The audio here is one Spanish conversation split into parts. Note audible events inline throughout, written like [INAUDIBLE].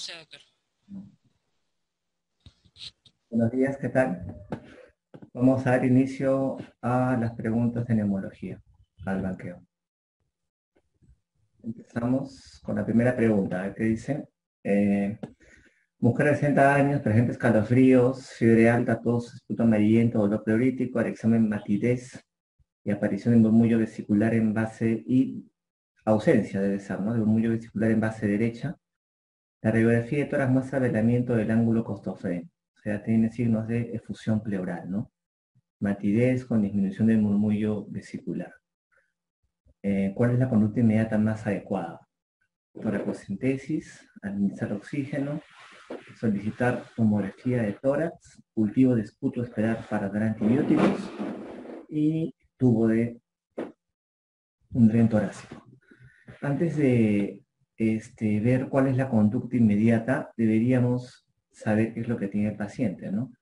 12, doctor. Buenos días, ¿qué tal? Vamos a dar inicio a las preguntas de neumología, al banqueo. Empezamos con la primera pregunta, ¿qué dice? Eh, mujer de 60 años, presente escalofríos, fiebre alta, tos, esputo amarillento, dolor pleurítico, al examen matidez y aparición de murmullo vesicular en base y ausencia debe ser, ¿no? De murmullo vesicular en base derecha. La radiografía de tórax muestra velamiento del ángulo costofreno, o sea, tiene signos de efusión pleural, ¿no? Matidez con disminución del murmullo vesicular. Eh, ¿Cuál es la conducta inmediata más adecuada? Toracocentesis, administrar oxígeno, solicitar tomografía de tórax, cultivo de esputo, esperar para dar antibióticos y tubo de un dren torácico. Antes de este, ver cuál es la conducta inmediata, deberíamos saber qué es lo que tiene el paciente, ¿no?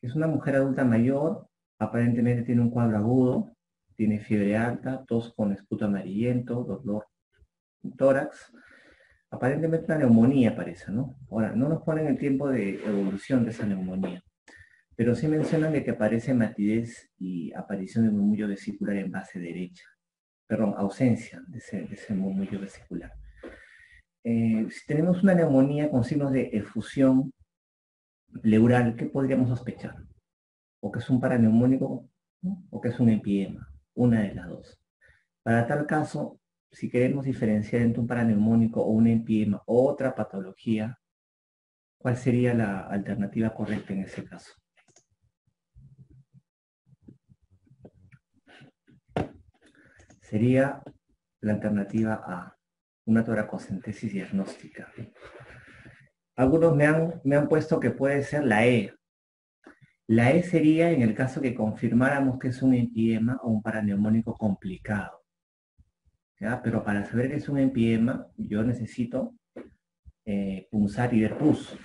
Es una mujer adulta mayor, aparentemente tiene un cuadro agudo, tiene fiebre alta, tos con esputo amarillento, dolor tórax. Aparentemente una neumonía parece, ¿no? Ahora, no nos ponen el tiempo de evolución de esa neumonía, pero sí mencionan de que aparece matidez y aparición de murmullo vesicular en base derecha. Perdón, ausencia de ese, murmullo vesicular. Eh, si tenemos una neumonía con signos de efusión pleural, ¿qué podríamos sospechar? O que es un paraneumónico o que es un empiema una de las dos. Para tal caso, si queremos diferenciar entre un paraneumónico o un empiema o otra patología, ¿cuál sería la alternativa correcta en ese caso? Sería la alternativa A, una toracocentesis diagnóstica. Algunos me han, me han puesto que puede ser la E, la E sería en el caso que confirmáramos que es un empiema o un paraneumónico complicado. Pero para saber que es un empiema, yo necesito eh, punzar y ver pus.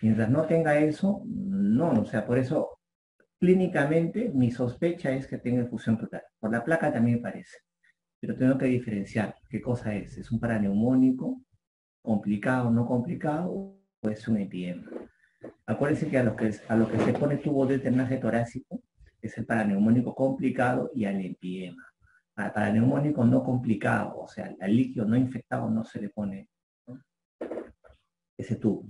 Mientras no tenga eso, no, o sea, por eso clínicamente mi sospecha es que tenga fusión total. Por la placa también parece. Pero tengo que diferenciar qué cosa es. ¿Es un paraneumónico complicado no complicado o es un empiema? Acuérdense que a lo que, a que se pone tubo de drenaje torácico es el paraneumónico complicado y al empiema. Al paraneumónico no complicado, o sea, al líquido no infectado no se le pone ese tubo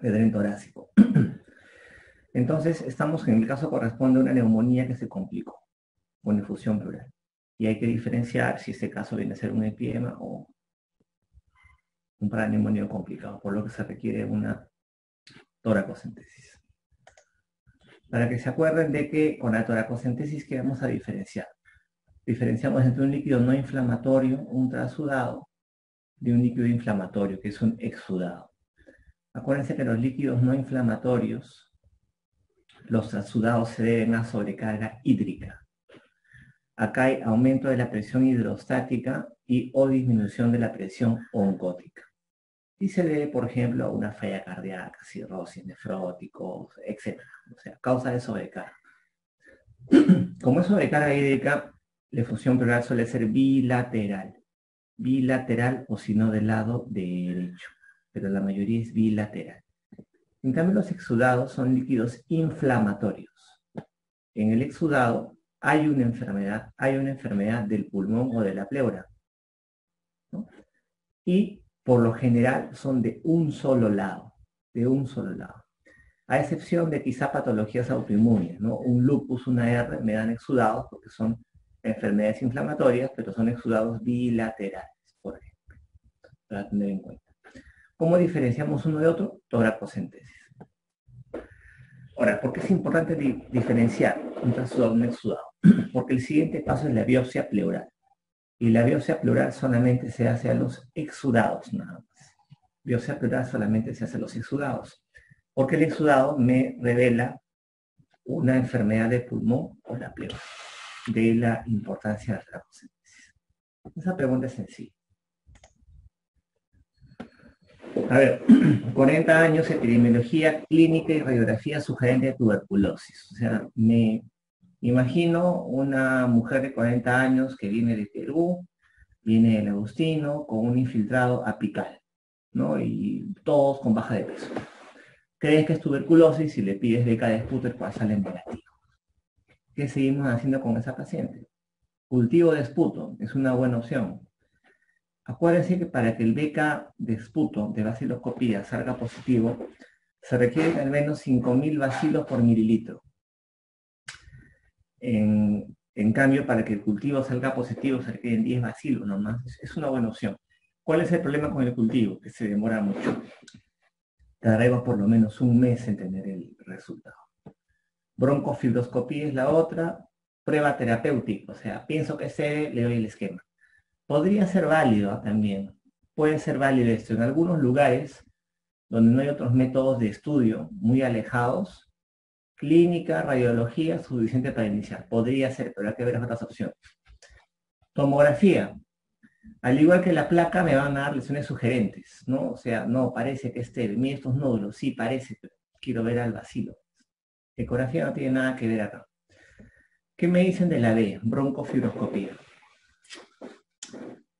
de drenaje torácico. [CLEARS THROAT] Entonces, estamos en el caso corresponde a una neumonía que se complicó con infusión pleural. Y hay que diferenciar si este caso viene a ser un empiema o un paraneumónico complicado, por lo que se requiere una toracocentesis. Para que se acuerden de que con la toracocentesis que vamos a diferenciar. Diferenciamos entre un líquido no inflamatorio, un trasudado, de un líquido inflamatorio, que es un exudado. Acuérdense que los líquidos no inflamatorios, los trasudados se deben a sobrecarga hídrica. Acá hay aumento de la presión hidrostática y o disminución de la presión oncótica y se debe, por ejemplo, a una falla cardíaca, cirrosis, nefróticos, etc. O sea, causa de sobrecarga. [CLEARS THROAT] Como es sobrecarga hídrica, la función pleural suele ser bilateral. Bilateral o si no del lado derecho. Pero la mayoría es bilateral. En cambio, los exudados son líquidos inflamatorios. En el exudado hay una enfermedad, hay una enfermedad del pulmón o de la pleura. Y por lo general son de un solo lado, de un solo lado. A excepción de quizá patologías autoinmunes. Un lupus, una R, me dan exudados porque son enfermedades inflamatorias, pero son exudados bilaterales, por ejemplo, para tener en cuenta. ¿Cómo diferenciamos uno de otro? Toracocentesis. Ahora, ¿por qué es importante diferenciar un trasudado de un exudado? Porque el siguiente paso es la biopsia pleural y la biopsia pleural solamente se hace a los exudados nada más. Biopsia pleural solamente se hace a los exudados, porque el exudado me revela una enfermedad de pulmón o la pleura, de la importancia de la tracocentesis. Esa pregunta es sencilla. A ver, [CLEARS THROAT] 40 años, epidemiología clínica y radiografía sugerente de tuberculosis. O sea, me Imagino una mujer de 40 años que viene de Perú, viene del Agustino, con un infiltrado apical. ¿no? Y todos con baja de peso. Crees que es tuberculosis y le pides beca de el cual sale negativo. ¿Qué seguimos haciendo con esa paciente? Cultivo de esputo es una buena opción. Acuérdense que para que el beca de esputo de baciloscopía salga positivo, se requieren al menos 5.000 bacilos por mililitro. En, cambio, para que el cultivo salga positivo, se requieren 10 bacilos nomás. Es una buena opción. ¿Cuál es el problema con el cultivo? Que se demora mucho. Tardaremos por lo menos un mes en tener el resultado. Broncofibroscopía es la otra, prueba terapéutica, o sea, pienso que sé, le doy el esquema. Podría ser válido también, puede ser válido esto. En algunos lugares donde no hay otros métodos de estudio muy alejados, clínica, radiología, suficiente para iniciar. Podría ser, pero hay que ver otras opciones. Tomografía. Al igual que la placa, me van a dar lesiones sugerentes, ¿no? O sea, no, parece que esté, mira estos nódulos, sí parece, pero quiero ver al vacilo. Ecografía no tiene nada que ver acá. ¿Qué me dicen de la B? Broncofibroscopía.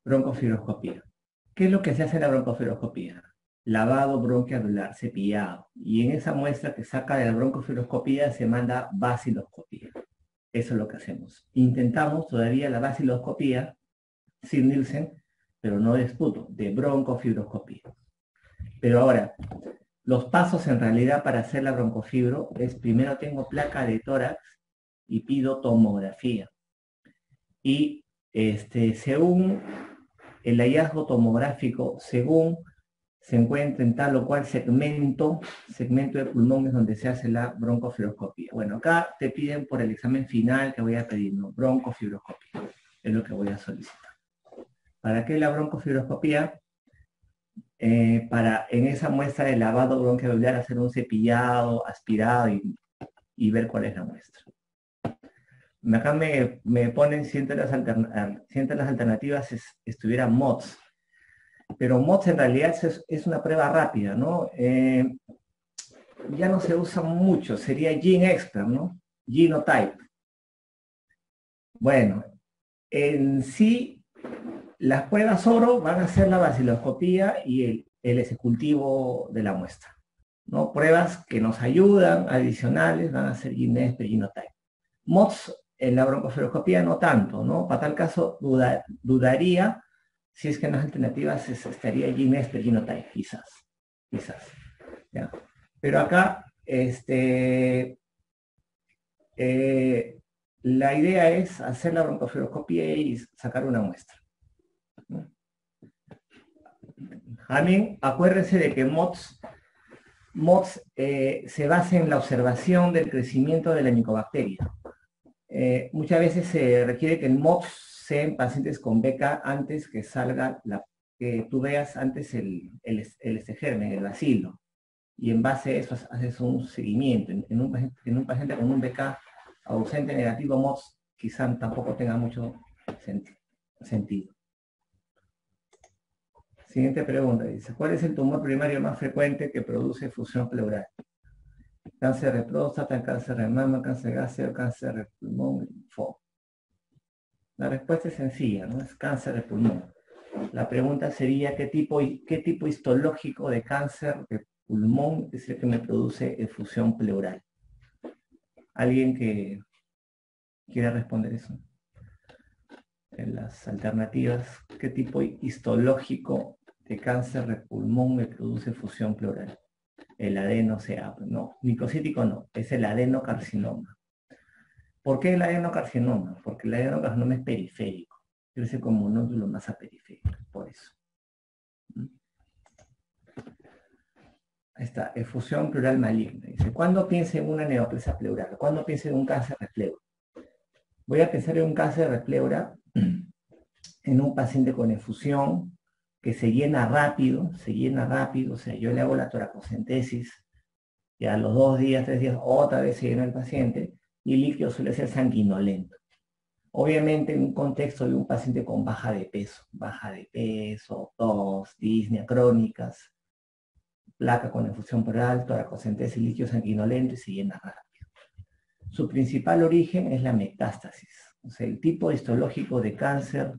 Broncofibroscopía. ¿Qué es lo que se hace en la broncofibroscopía? Lavado bronquialular, cepillado. Y en esa muestra que saca de la broncofibroscopía se manda baciloscopía. Eso es lo que hacemos. Intentamos todavía la baciloscopía sin Nielsen, pero no de esputo, de broncofibroscopía. Pero ahora, los pasos en realidad para hacer la broncofibro es primero tengo placa de tórax y pido tomografía. Y este, según el hallazgo tomográfico, según se encuentra en tal o cual segmento, segmento de pulmón es donde se hace la broncofibroscopía. Bueno, acá te piden por el examen final que voy a pedir, ¿no? Broncofibroscopía. Es lo que voy a solicitar. ¿Para qué la broncofibroscopía? Eh, para en esa muestra de lavado bronquial hacer un cepillado, aspirado y, ver cuál es la muestra. Acá me, me ponen si entre las, las alternativas estuviera MOTS, pero MOTS en realidad es, una prueba rápida, ¿no? Eh, ya no se usa mucho, sería Gene Expert, ¿no? Genotype. Bueno, en sí las pruebas oro van a ser la baciloscopía y el, el cultivo de la muestra. ¿no? Pruebas que nos ayudan, adicionales, van a ser y Genotype. MOTS en la broncofibroscopía no tanto, ¿no? Para tal caso dudaría si es que en las alternativas estaría Guinness Genotype, quizás, quizás. Pero acá, este, eh, la idea es hacer la broncofibroscopía y sacar una muestra. También acuérdense de que MOTS, MOTS eh, se basa en la observación del crecimiento de la micobacteria. Eh, muchas veces se requiere que el MOTS sea en pacientes con beca antes que salga, la, que tú veas antes el, el, el este germen, el bacilo. Y en base a eso haces un seguimiento. En, un, en un paciente con un beca ausente negativo MOTS quizá tampoco tenga mucho sentido. Siguiente pregunta, dice, ¿cuál es el tumor primario más frecuente que produce fusión pleural? Cáncer de próstata, cáncer de mama, cáncer gástrico, cáncer de pulmón, linfoma. La respuesta es sencilla, ¿no? Es cáncer de pulmón. La pregunta sería, ¿qué tipo, qué tipo histológico de cáncer de pulmón es el que me produce efusión pleural? ¿Alguien que quiera responder eso? En las alternativas, ¿qué tipo histológico de cáncer de pulmón me produce fusión pleural. El adeno sea, no, micocítico no, es el adenocarcinoma. ¿Por qué el adenocarcinoma? Porque el adenocarcinoma es periférico, crece como un nódulo masa periférica, por eso. ¿Mm? Ahí está, efusión pleural maligna. Dice, ¿cuándo piensa en una neoplasia pleural? ¿Cuándo piensa en un cáncer de pleura? Voy a pensar en un cáncer de pleura [CLEARS THROAT] en un paciente con efusión que se llena rápido, se llena rápido, o sea, yo le hago la toracocentesis, y a los dos días, tres días, otra vez se llena el paciente, y líquido suele ser sanguinolento. Obviamente en un contexto de un paciente con baja de peso, baja de peso, tos, disnea crónicas, placa con infusión pleural, toracocentesis, líquido sanguinolento y se llena rápido. Su principal origen es la metástasis, o sea, el tipo histológico de cáncer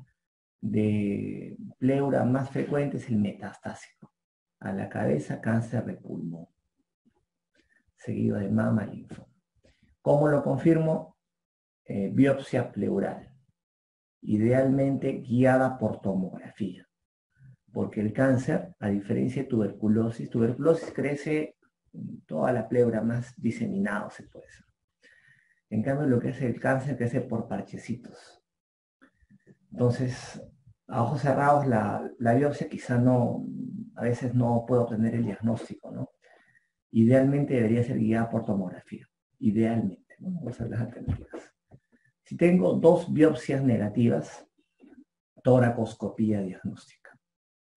de pleura más frecuente es el metastásico. a la cabeza cáncer de pulmón, seguido de mama linfoma. ¿Cómo lo confirmo? Eh, biopsia pleural, idealmente guiada por tomografía, porque el cáncer, a diferencia de tuberculosis, tuberculosis crece toda la pleura más diseminado, se puede decir. En cambio, lo que es el cáncer crece por parchecitos. Entonces, a ojos cerrados, la, la biopsia quizá no, a veces no puedo obtener el diagnóstico, ¿no? Idealmente debería ser guiada por tomografía, idealmente, ¿no? Vamos a las alternativas. Si tengo dos biopsias negativas, toracoscopía diagnóstica.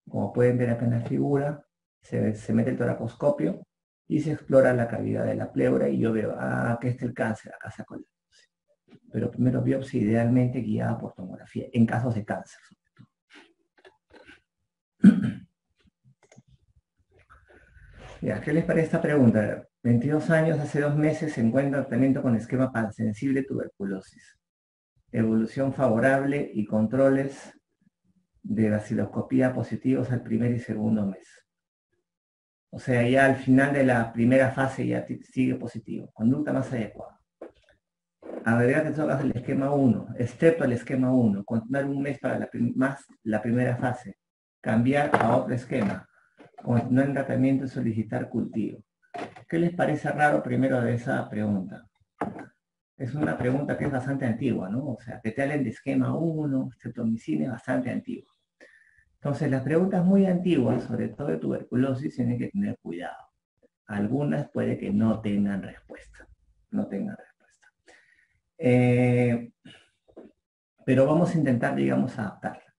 Como pueden ver acá en la figura, se, se mete el toracoscopio y se explora la cavidad de la pleura y yo veo, ah, aquí está el cáncer, acá saco biopsia. Pero primero biopsia idealmente guiada por tomografía, en casos de cáncer. [CLEARS THROAT] Ya, ¿qué les parece esta pregunta? 22 años, hace dos meses se encuentra tratamiento con esquema pansensible tuberculosis. Evolución favorable y controles de vaciloscopía positivos al primer y segundo mes. O sea, ya al final de la primera fase ya sigue positivo. Conducta más adecuada. Agregar que tocas el esquema 1, excepto el esquema 1, continuar un mes para la, más la primera fase, cambiar a otro esquema, continuar en tratamiento y solicitar cultivo. ¿Qué les parece raro primero de esa pregunta? Es una pregunta que es bastante antigua, ¿no? O sea, que te hablen de esquema 1, streptomicina es bastante antigua. Entonces, las preguntas muy antiguas, sobre todo de tuberculosis, tienen que tener cuidado. Algunas puede que no tengan respuesta. No tengan respuesta. Eh, pero vamos a intentar, digamos, adaptarla.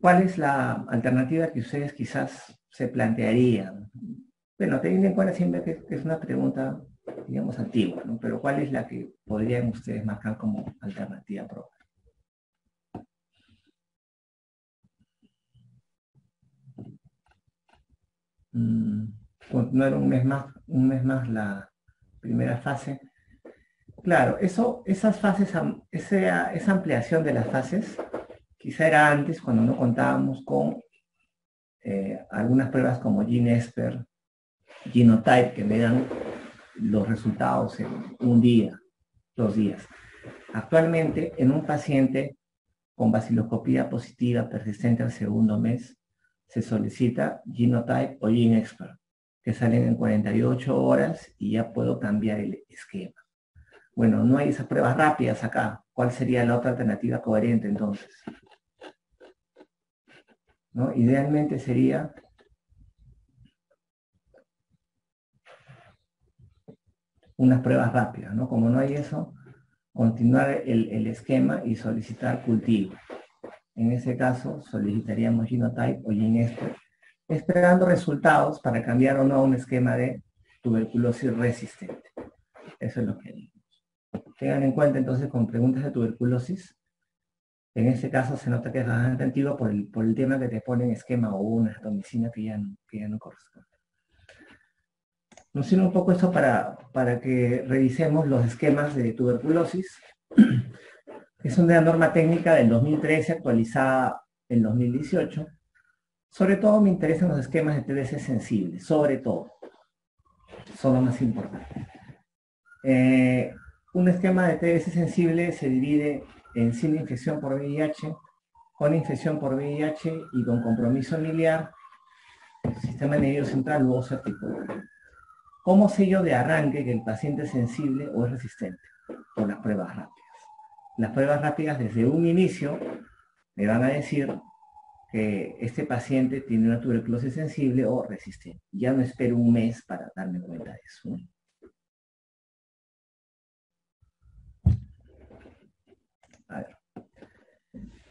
¿Cuál es la alternativa que ustedes quizás se plantearían? Bueno, teniendo en cuenta siempre que, es una pregunta, digamos, antigua, ¿no? Pero ¿cuál es la que podrían ustedes marcar como alternativa propia? Mm, continuar un mes más, un mes más la primera fase. Claro, eso, esas fases, esa, esa ampliación de las fases, quizá era antes cuando no contábamos con eh, algunas pruebas como GeneSper, Genotype, que me dan los resultados en un día, dos días. Actualmente, en un paciente con vaciloscopía positiva persistente al segundo mes, se solicita Genotype o GeneXpert, que salen en 48 horas y ya puedo cambiar el esquema. Bueno, no hay esas pruebas rápidas acá. ¿Cuál sería la otra alternativa coherente entonces? Idealmente sería unas pruebas rápidas, ¿no? Como no hay eso, continuar el, esquema y solicitar cultivo. En ese caso, solicitaríamos Genotype o GeneSpert, esperando resultados para cambiar o no un esquema de tuberculosis resistente. Eso es lo que digo. Tengan en cuenta entonces con preguntas de tuberculosis, en este caso se nota que es bastante antiguo por el, por el tema que te ponen esquema o una domicina que ya que ya no corresponde. Nos sirve un poco esto para, para que revisemos los esquemas de tuberculosis. [CLEARS THROAT] Es una norma técnica del 2013 actualizada en 2018. Sobre todo me interesan los esquemas de TBC sensibles, sobre todo. Son lo más importante. Eh, un esquema de TBC sensible se divide en sin infección por VIH, con infección por VIH y con compromiso miliar, sistema nervioso central u oso. ¿Cómo sé yo de arranque que el paciente es sensible o es resistente? Por las pruebas rápidas. Las pruebas rápidas desde un inicio me van a decir que este paciente tiene una tuberculosis sensible o resistente. Ya no espero un mes para darme cuenta de eso.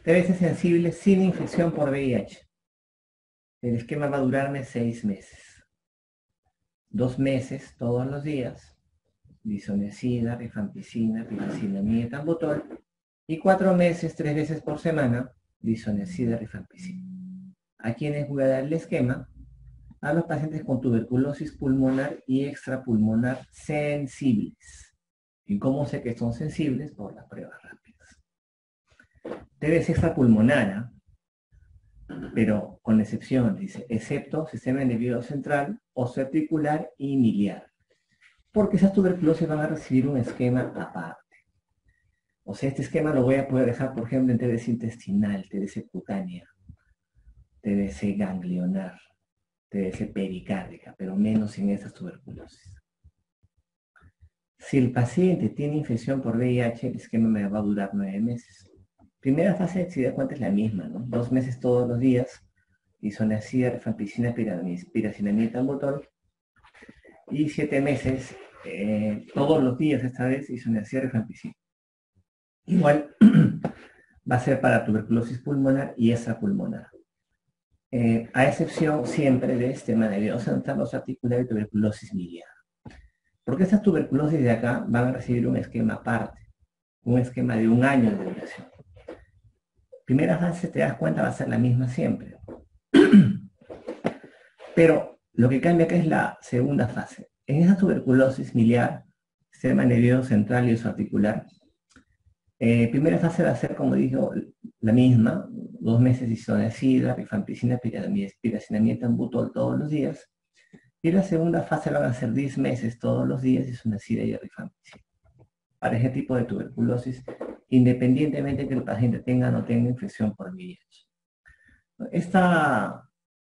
TBC sensible sin infección por VIH. El esquema va a durarme seis meses. Dos meses todos los días. Lisonecida, rifampicina, y tambutol. Y cuatro meses, tres veces por semana, lisonecida, rifampicina. ¿A quiénes voy a dar el esquema? A los pacientes con tuberculosis pulmonar y extrapulmonar sensibles. ¿Y cómo sé que son sensibles? Por las pruebas rápidas. TBC extrapulmonar. Pero con excepción, dice, excepto sistema nervioso central, articular y miliar. Porque esas tuberculosis van a recibir un esquema aparte. O sea, este esquema lo voy a poder dejar, por ejemplo, en TDC intestinal, TDC cutánea, TDC ganglionar, TDC pericárdica, pero menos en esas tuberculosis. Si el paciente tiene infección por VIH, el esquema me va a durar nueve meses. Primera fase, de cuenta, es la misma, ¿no? Dos meses todos los días, isoniazida, rifampicina, piracinamida, botol. Y siete meses, eh, todos los días esta vez, isoniazida, rifampicina. Igual [CLEARS THROAT] va a ser para tuberculosis pulmonar y extrapulmonar. Eh, a excepción siempre de este nervioso los articular y tuberculosis miliar. Porque estas tuberculosis de acá van a recibir un esquema aparte, un esquema de un año de duración. Primera fase, te das cuenta, va a ser la misma siempre. [CLEARS THROAT] Pero lo que cambia acá es la segunda fase. En esa tuberculosis miliar, sistema nervioso central y articular, eh, primera fase va a ser, como dijo, la misma, dos meses de isoniazida, rifampicina, piracinamida, butol todos los días. Y la segunda fase van a ser 10 meses todos los días isoniazida y rifampicina. Para ese tipo de tuberculosis, independientemente que el paciente tenga o no tenga infección por VIH.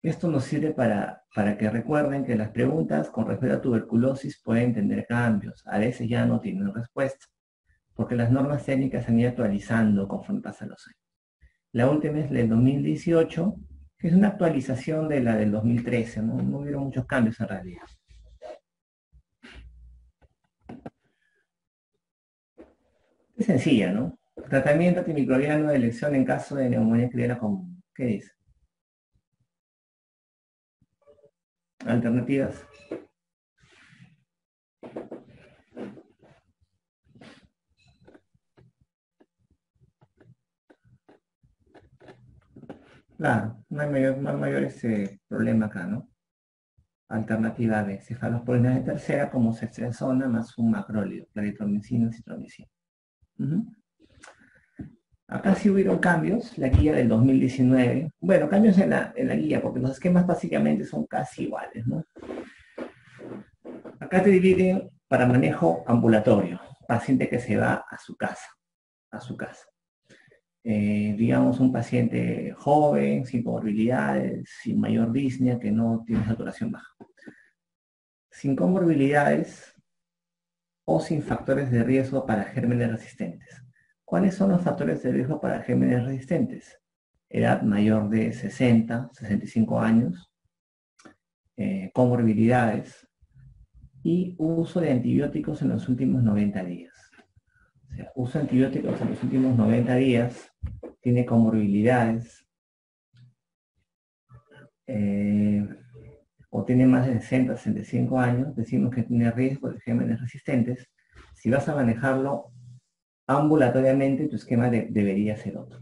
Esto nos sirve para, para que recuerden que las preguntas con respecto a tuberculosis pueden tener cambios. A veces ya no tienen respuesta porque las normas técnicas se han ido actualizando conforme pasan los años. La última es la del 2018, que es una actualización de la del 2013, no, no hubo muchos cambios en realidad. Es sencilla, ¿no? Tratamiento antimicrobiano de elección en caso de neumonía criada común. ¿Qué dice? Alternativas. Claro, no hay mayor, mayor ese problema acá, ¿no? Alternativa B, cefalosporina de tercera como ceftriaxona más un macrólido, claritromicina y citromicina. Acá sí hubieron cambios, la guía del 2019. Bueno, cambios en la, en la guía, porque los esquemas básicamente son casi iguales, ¿no? Acá te dividen para manejo ambulatorio, paciente que se va a su casa, a su casa. Eh, digamos, un paciente joven, sin comorbilidades, sin mayor disnea, que no tiene saturación baja. Sin comorbilidades o sin factores de riesgo para gérmenes resistentes. ¿Cuáles son los factores de riesgo para gérmenes resistentes? Edad mayor de 60, 65 años, eh, comorbilidades y uso de antibióticos en los últimos 90 días usa antibióticos en los últimos 90 días, tiene comorbilidades, eh, o tiene más de 60, 65 años, decimos que tiene riesgo de gérmenes resistentes. Si vas a manejarlo ambulatoriamente, tu esquema debería ser otro.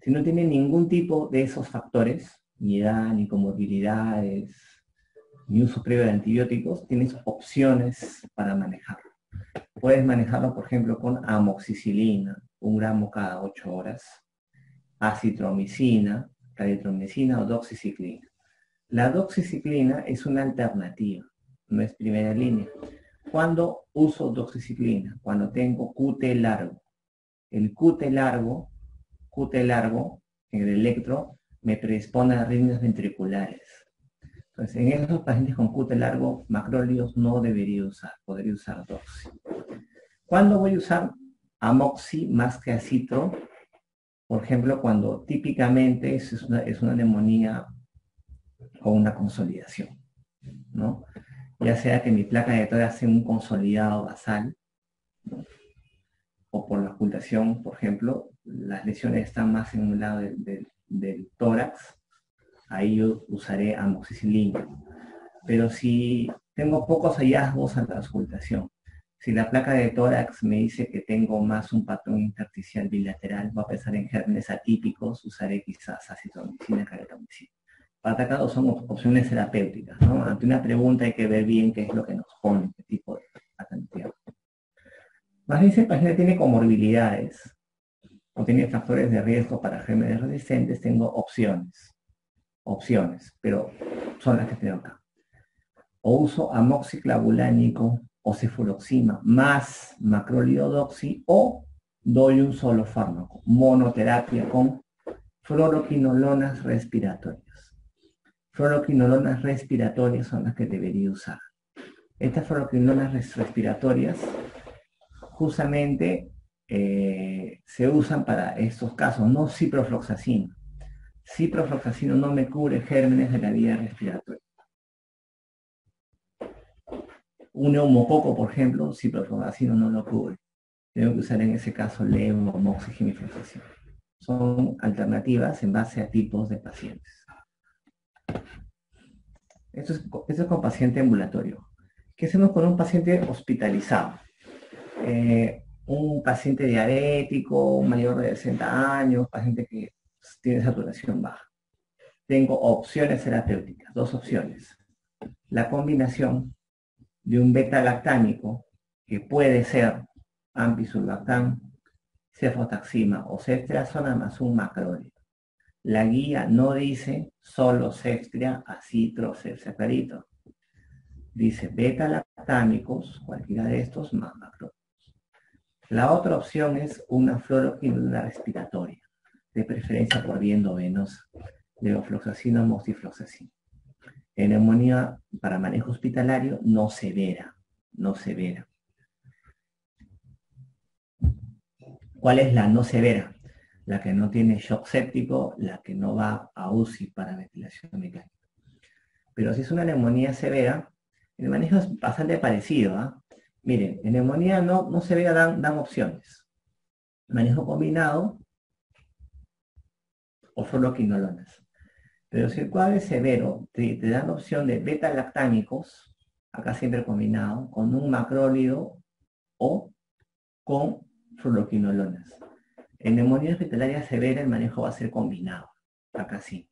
Si no tiene ningún tipo de esos factores, ni edad, ni comorbilidades, ni uso previo de antibióticos, tienes opciones para manejarlo. Puedes manejarlo, por ejemplo, con amoxicilina, un gramo cada 8 horas, acitromicina, claritromicina o doxiciclina. La doxiciclina es una alternativa, no es primera línea. ¿Cuándo uso doxiciclina? Cuando tengo QT largo. El QT largo, QT largo, en el electro, me predispone a arritmias ventriculares. Entonces, en esos pacientes con QT largo, macrólidos no debería usar, podría usar doxi. ¿Cuándo voy a usar amoxi más que acitro? Por ejemplo, cuando típicamente es una, es una neumonía o una consolidación, ¿no? Ya sea que mi placa de tórax sea un consolidado basal, o por la ocultación, por ejemplo, las lesiones están más en un lado del, tórax, ahí yo usaré amoxicilina. Pero si tengo pocos hallazgos en la auscultación, si la placa de tórax me dice que tengo más un patrón intersticial bilateral, voy a pensar en gérmenes atípicos, usaré quizás acitromicina, caritromicina. Atacados son opciones terapéuticas, ¿no? Ante una pregunta hay que ver bien qué es lo que nos pone, qué tipo de atención. Más bien si el paciente tiene comorbilidades o tiene factores de riesgo para gérmenes resistentes, tengo opciones. opciones, pero son las que tengo acá. O uso amoxiclavulánico o cefuroxima más macrolidodoxi o doy un solo fármaco, monoterapia con fluoroquinolonas respiratorias. Fluoroquinolonas respiratorias son las que debería usar. Estas fluoroquinolonas respiratorias justamente eh, se usan para estos casos, no ciprofloxacino. Ciprofloxacino no me cubre gérmenes de la vía respiratoria. Un neumococo, por ejemplo, ciprofloxacino no lo cubre. Tengo que usar en ese caso levomoxigimifloxacino. Son alternativas en base a tipos de pacientes. Esto es, con paciente ambulatorio. ¿Qué hacemos con un paciente hospitalizado? Eh, un paciente diabético, mayor de 60 años, paciente que tiene saturación baja. Tengo opciones terapéuticas, dos opciones. La combinación de un beta-lactámico, que puede ser ampisulbactam, cefotaxima o ceftriaxona más un macrólido. La guía no dice solo ceftria, acitro, cefsacarito. Dice beta-lactámicos, cualquiera de estos, más macrólidos. La otra opción es una fluoroquinina respiratoria, de preferencia por vía endovenosa, levofloxacina o moxifloxacina. En neumonía para manejo hospitalario no severa, no severa. ¿Cuál es la no severa? La que no tiene shock séptico, la que no va a UCI para ventilación mecánica. Pero si es una neumonía severa, el manejo es bastante parecido. ¿ah? Miren, en neumonía no, no se dan, dan opciones. Manejo combinado o fluoroquinolonas. Pero si el cuadro es severo, te, dan opción de beta-lactámicos, acá siempre combinado, con un macrólido o con fluoroquinolonas. En neumonía hospitalaria severa el manejo va a ser combinado, acá sí.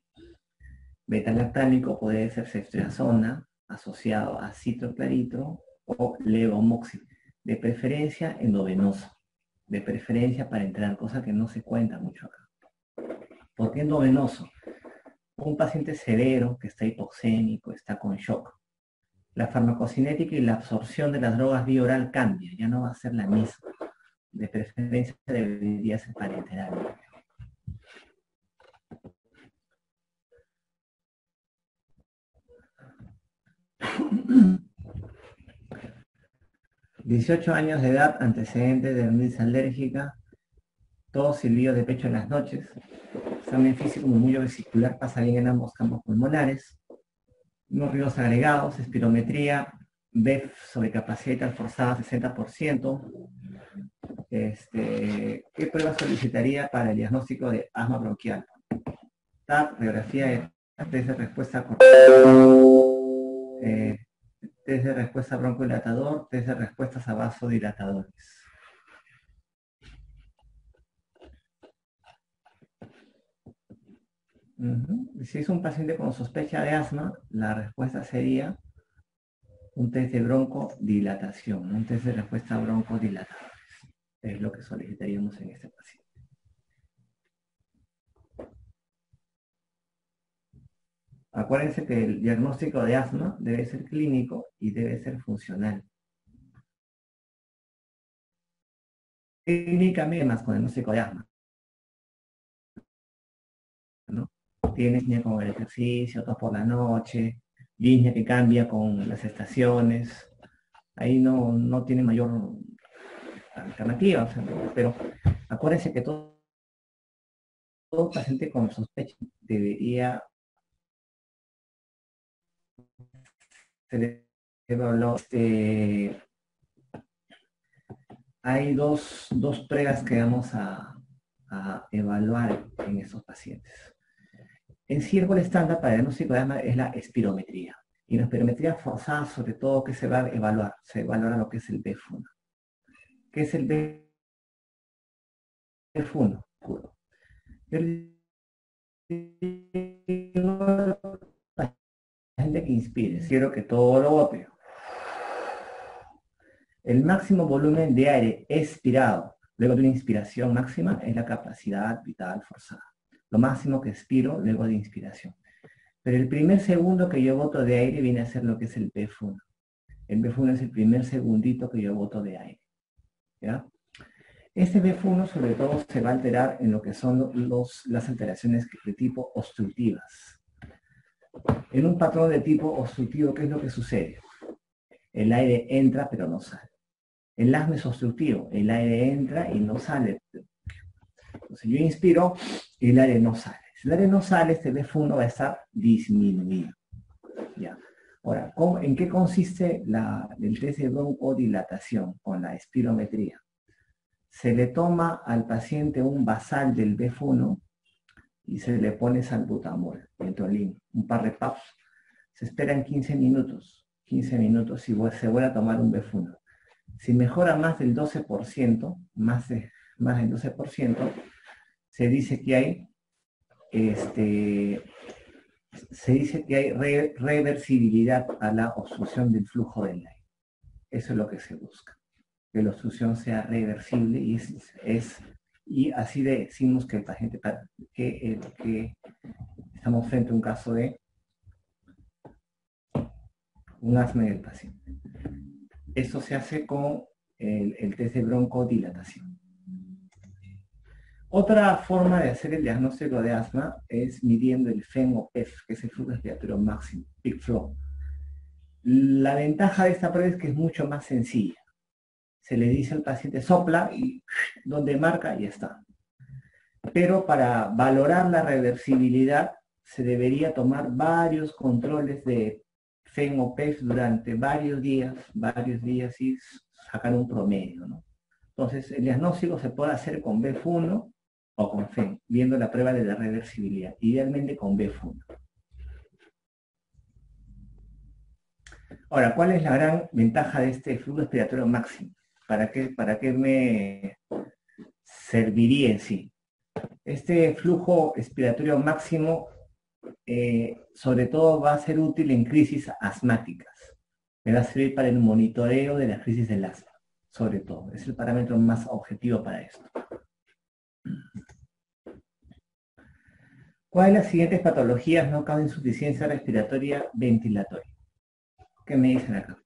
Beta-lactámico puede ser ceftriaxona asociado a citroclaritro o levomoxil, de preferencia endovenoso, de preferencia para entrar, cosa que no se cuenta mucho acá. ¿Por qué endovenoso? Un paciente severo que está hipoxémico, está con shock. La farmacocinética y la absorción de las drogas vía oral cambia, ya no va a ser la misma. De preferencia debería ser parenteral. 18 años de edad, antecedentes de dermatitis alérgica, todo silbido de pecho en las noches, examen físico murmullo vesicular pasa bien en ambos campos pulmonares, unos ruidos agregados, espirometría, BEF sobre capacidad forzada 60%. Este, ¿Qué prueba solicitaría para el diagnóstico de asma bronquial? TAP, radiografía de test de respuesta. Eh, test de respuesta broncodilatador, test de respuestas a vasodilatadores. Si es un paciente con sospecha de asma, la respuesta sería un test de broncodilatación, un test de respuesta a broncodilatadores. Es lo que solicitaríamos en este paciente. Acuérdense que el diagnóstico de asma debe ser clínico y debe ser funcional. Clínicamente más con el diagnóstico de asma. ¿no? Tienes niña con el ejercicio, tos por la noche, línea que cambia con las estaciones. Ahí no, no tiene mayor alternativa, pero acuérdense que todo, todo paciente con sospecha debería Este, hay dos, pruebas que vamos a, evaluar en estos pacientes. En sí, el estándar para diagnóstico de es la espirometría. Y la espirometría forzada, sobre todo, que se va a evaluar? Se evalúa lo que es el BF1. ¿Qué es el BF1? gente que inspire, quiero que todo lo bote. El máximo volumen de aire expirado luego de una inspiración máxima es la capacidad vital forzada. Lo máximo que expiro luego de inspiración. Pero el primer segundo que yo voto de aire viene a ser lo que es el BF1. El BF1 es el primer segundito que yo voto de aire. Este BF1 sobre todo se va a alterar en lo que son los, las alteraciones de tipo obstructivas. En un patrón de tipo obstructivo, ¿qué es lo que sucede? El aire entra pero no sale. El asma es obstructivo, el aire entra y no sale. Entonces yo inspiro y el aire no sale. Si el aire no sale, este BF1 va a estar disminuido. Ahora, ¿en qué consiste la, el test de broncodilatación con la espirometría? Se le toma al paciente un basal del BF1 y se le pone salbutamol, mentolín, un par de puffs. Se esperan 15 minutos, 15 minutos y se vuelve a tomar un B1. Si mejora más del 12%, más, de, más del 12%, se dice que hay este, se dice que hay reversibilidad a la obstrucción del flujo del aire. Eso es lo que se busca, que la obstrucción sea reversible y es y así decimos que el paciente, que, que estamos frente a un caso de un asma del paciente. Esto se hace con el, test de broncodilatación. Otra forma de hacer el diagnóstico de asma es midiendo el FEN o PEF, que es el flujo respiratorio máximo, peak flow. La ventaja de esta prueba es que es mucho más sencilla se le dice al paciente sopla y donde marca y está. Pero para valorar la reversibilidad se debería tomar varios controles de FEN o PEF durante varios días, varios días y sacar un promedio. Entonces el diagnóstico se puede hacer con BF1 o con FEN, viendo la prueba de la reversibilidad, idealmente con BF1. Ahora, ¿cuál es la gran ventaja de este flujo respiratorio máximo? ¿Para qué, para qué me serviría en sí? Este flujo expiratorio máximo eh, sobre todo va a ser útil en crisis asmáticas. Me va a servir para el monitoreo de la crisis del asma, sobre todo. Es el parámetro más objetivo para esto. ¿Cuáles las siguientes patologías no causan insuficiencia respiratoria ventilatoria? ¿Qué me dicen acá?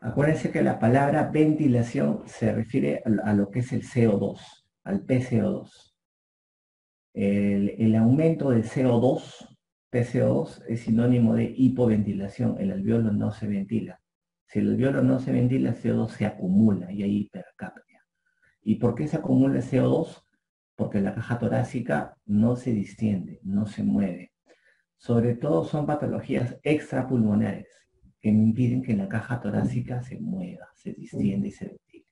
Acuérdense que la palabra ventilación se refiere a lo que es el CO2, al PCO2. El, aumento del CO2, PCO2, es sinónimo de hipoventilación. El alveolo no se ventila. Si el alveolo no se ventila, el CO2 se acumula y hay hipercapnia. ¿Y por qué se acumula CO2? Porque la caja torácica no se distiende, no se mueve. Sobre todo son patologías extrapulmonares que impiden que la caja torácica se mueva, se distiende y se ventile.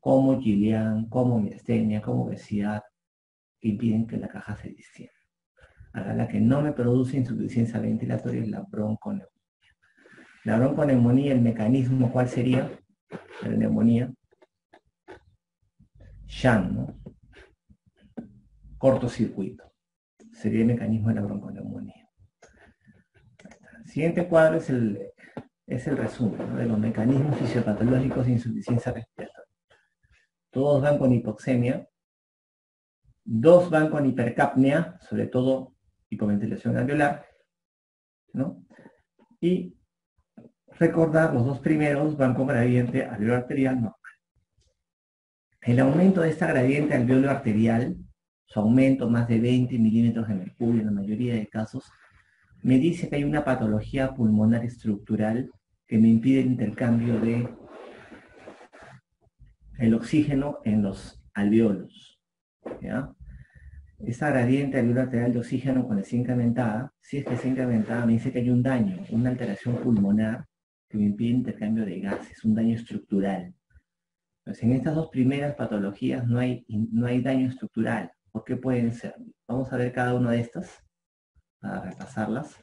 Como Gillian, como miastenia, como obesidad, impiden que la caja se distienda. Ahora, la que no me produce insuficiencia ventilatoria es la bronconeumonía. La bronconeumonía, el mecanismo, ¿cuál sería? La neumonía Shan, ¿no? Cortocircuito. Sería el mecanismo de la bronconeumonía. siguiente cuadro es el, es el resumen de los mecanismos fisiopatológicos de insuficiencia respiratoria. Todos van con hipoxemia, dos van con hipercapnia, sobre todo hipoventilación alveolar, ¿no? Y recordar, los dos primeros van con gradiente alveolar arterial no. El aumento de esta gradiente alveolo arterial, su aumento más de 20 milímetros de mercurio en la mayoría de casos, me dice que hay una patología pulmonar estructural que me impide el intercambio de el oxígeno en los alveolos. Esa gradiente alveolo arterial de oxígeno cuando está incrementada, si es que está incrementada, me dice que hay un daño, una alteración pulmonar que me impide intercambio de gases, un daño estructural. Pues en estas dos primeras patologías no hay, no hay daño estructural. ¿Por qué pueden ser? Vamos a ver cada una de estas, para repasarlas.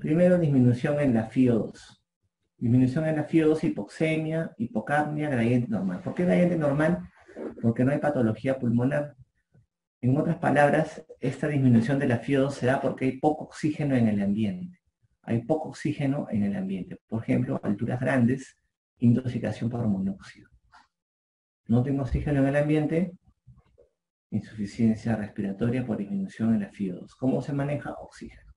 Primero, disminución en la FIO2. Disminución en la FIO2, hipoxemia, hipocapnia, gradiente normal. ¿Por qué gradiente normal? Porque no hay patología pulmonar. En otras palabras, esta disminución de la FIO2 se da porque hay poco oxígeno en el ambiente. Hay poco oxígeno en el ambiente. Por ejemplo, alturas grandes, intoxicación por monóxido. No tengo oxígeno en el ambiente, insuficiencia respiratoria por disminución en la FIO2. ¿Cómo se maneja? Oxígeno.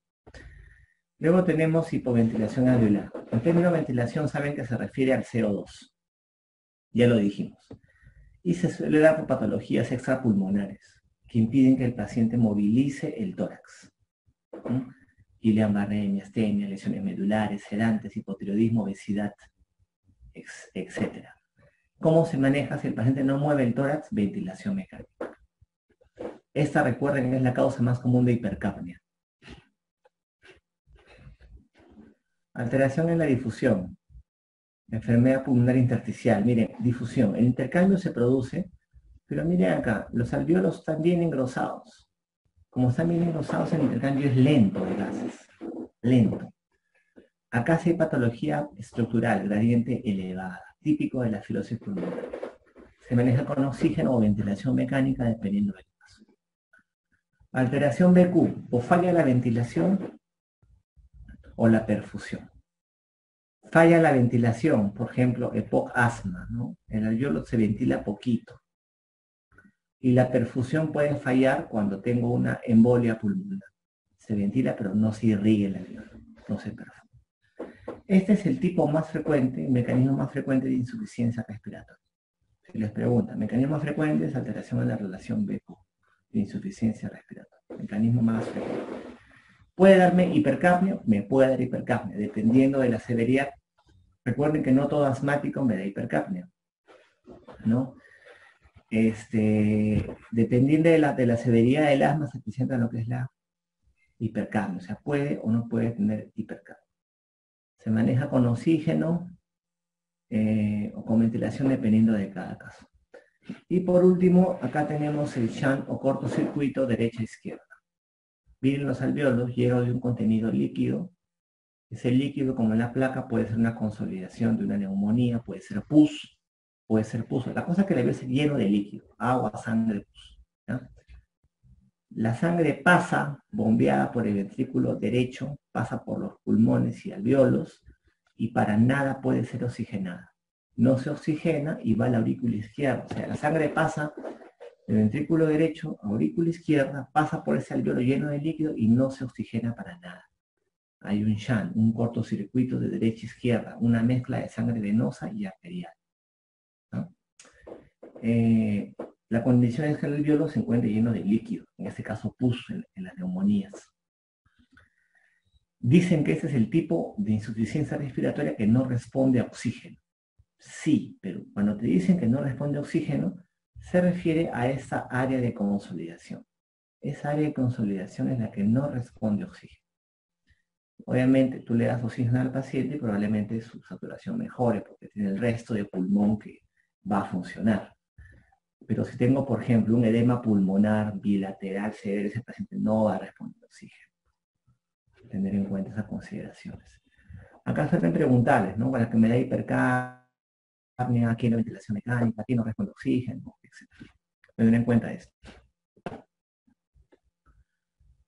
Luego tenemos hipoventilación alveolar. En términos de ventilación saben que se refiere al CO2. Ya lo dijimos. Y se suele dar por patologías extrapulmonares que impiden que el paciente movilice el tórax. Y Guillain-Barré, astenia, lesiones medulares, sedantes, hipotiroidismo, obesidad, etc. ¿Cómo se maneja si el paciente no mueve el tórax? Ventilación mecánica. Esta recuerden es la causa más común de hipercapnia. Alteración en la difusión. Enfermedad pulmonar intersticial. Miren, difusión. El intercambio se produce pero miren acá, los alveolos están bien engrosados. Como están bien engrosados, el intercambio es lento de gases. Lento. Acá sí hay patología estructural, gradiente elevada, típico de la filosis pulmonar. Se maneja con oxígeno o ventilación mecánica dependiendo del caso. Alteración BQ, o falla la ventilación o la perfusión. Falla la ventilación, por ejemplo, EPOC asma, ¿no? El alveolo se ventila poquito y la perfusión puede fallar cuando tengo una embolia pulmonar. Se ventila, pero no se irriga el alveolo, no se perfuma. Este es el tipo más frecuente, el mecanismo más frecuente de insuficiencia respiratoria. Si les preguntan, mecanismo más frecuente es alteración en la relación BQ, de insuficiencia respiratoria. Mecanismo más frecuente. ¿Puede darme hipercapnia? Me puede dar hipercapnia, dependiendo de la severidad. Recuerden que no todo asmático me da hipercapnia. ¿no? este, dependiendo de la, de la severidad del asma, se presenta lo que es la hipercambio. O sea, puede o no puede tener hipercambio. Se maneja con oxígeno eh, o con ventilación dependiendo de cada caso. Y por último, acá tenemos el shunt o cortocircuito derecha-izquierda. Miren los alveolos llenos de un contenido líquido. Ese líquido, como en la placa, puede ser una consolidación de una neumonía, puede ser pus, puede ser pus. La cosa que debe ser lleno de líquido, agua, sangre, pus. La sangre pasa bombeada por el ventrículo derecho, pasa por los pulmones y alveolos y para nada puede ser oxigenada. No se oxigena y va a la aurícula izquierda. O sea, la sangre pasa del ventrículo derecho a aurícula izquierda, pasa por ese alveolo lleno de líquido y no se oxigena para nada. Hay un shunt, un cortocircuito de derecha a izquierda, una mezcla de sangre venosa y arterial. Eh, la condición es que el alveolo se encuentre lleno de líquido, en este caso pus en, las neumonías. Dicen que ese es el tipo de insuficiencia respiratoria que no responde a oxígeno. Sí, pero cuando te dicen que no responde a oxígeno, se refiere a esa área de consolidación. Esa área de consolidación es la que no responde a oxígeno. Obviamente tú le das oxígeno al paciente y probablemente su saturación mejore porque tiene el resto de pulmón que va a funcionar. Pero si tengo, por ejemplo, un edema pulmonar bilateral severo, ese paciente no va a responder oxígeno. Tener en cuenta esas consideraciones. Acá suelen preguntarles, ¿no? Para que me da hipercarnia, aquí en la ventilación mecánica, aquí no responde oxígeno, etc. Tener en cuenta esto.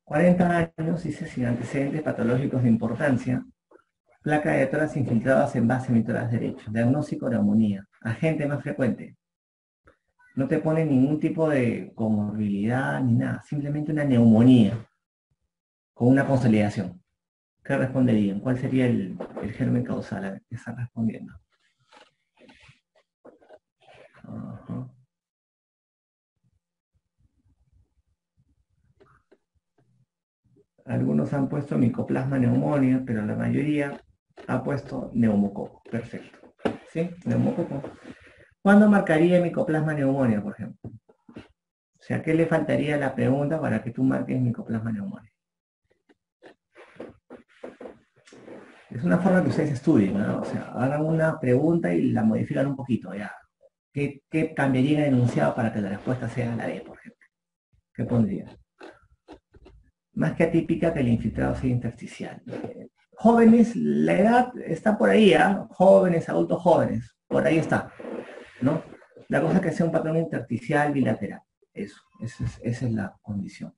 40 años, dice, sin antecedentes patológicos de importancia, placa de toras infiltradas en base mitoras derecho, diagnóstico de neumonía, agente más frecuente, no te pone ningún tipo de comorbilidad ni nada, simplemente una neumonía con una consolidación. ¿Qué responderían? ¿Cuál sería el, germen causal que están respondiendo? Algunos han puesto micoplasma neumonía, pero la mayoría ha puesto neumococo. Perfecto. ¿Sí? Neumococo. ¿Cuándo marcaría micoplasma neumonía, por ejemplo? O sea, ¿qué le faltaría a la pregunta para que tú marques micoplasma neumonía? Es una forma que ustedes estudien, ¿no? O sea, hagan una pregunta y la modifican un poquito, ya. ¿Qué, cambiaría el enunciado para que la respuesta sea la D, por ejemplo? ¿Qué pondría? Más que atípica que el infiltrado sea intersticial. Jóvenes, la edad está por ahí, ¿ah? Jóvenes, adultos jóvenes, por ahí está. ¿no? La cosa es que sea un patrón intersticial bilateral. Eso, esa es, la condición.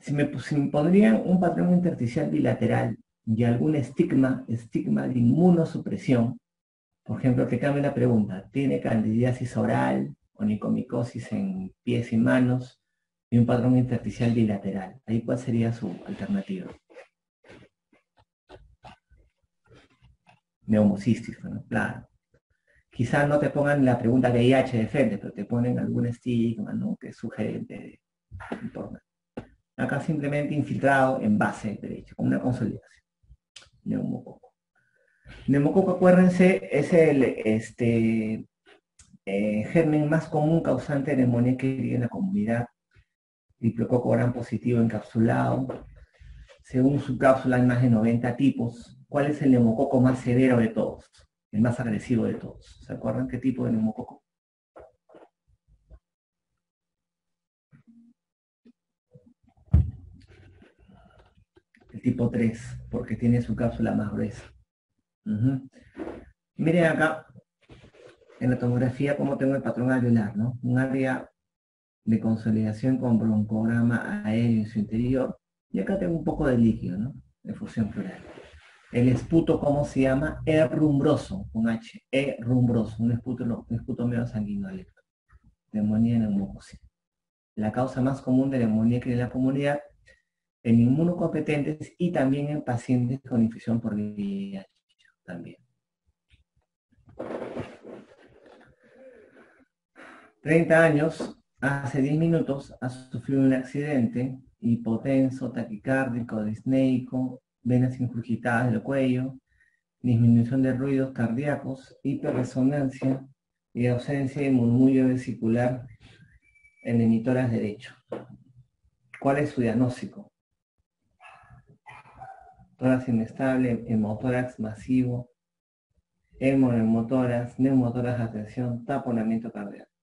Si me, si me pondrían un patrón intersticial bilateral y algún estigma, estigma de inmunosupresión, por ejemplo, que cambie la pregunta, ¿tiene candidiasis oral, onicomicosis en pies y manos y un patrón intersticial bilateral. Ahí cuál sería su alternativa. Neumocístico, ¿no? Claro. Quizás no te pongan la pregunta de IH de frente, pero te ponen algún estigma, ¿no? Que es sugerente de Acá simplemente infiltrado en base derecho, con una consolidación. Neumococo. Neumococo, acuérdense, es el este, eh, germen más común causante de neumonía que vive en la comunidad, diplococo gran positivo encapsulado. Según su cápsula hay más de 90 tipos. ¿Cuál es el neumococo más severo de todos? El más agresivo de todos. ¿Se acuerdan qué tipo de neumococo? El tipo 3, porque tiene su cápsula más gruesa. Miren acá, en la tomografía como tengo el patrón alveolar, ¿no? Un área de consolidación con broncograma aéreo en su interior. Y acá tengo un poco de líquido, ¿no? De fusión pleural. El esputo, ¿cómo se llama? E rumbroso, con H. E rumbroso, un esputo, un esputo medio sanguíneo Neumonía neumococina. La causa más común de neumonía que en la comunidad en inmunocompetentes y también en pacientes con infección por VIH también. 30 años, hace 10 minutos, ha sufrido un accidente hipotenso, taquicárdico, disneico, venas incurgitadas del cuello, disminución de ruidos cardíacos, hiperresonancia y ausencia de murmullo vesicular en emitoras derecho. ¿Cuál es su diagnóstico? Tórax inestable, hemotórax masivo, hemoneumotoras, neumotoras de atención, taponamiento cardíaco.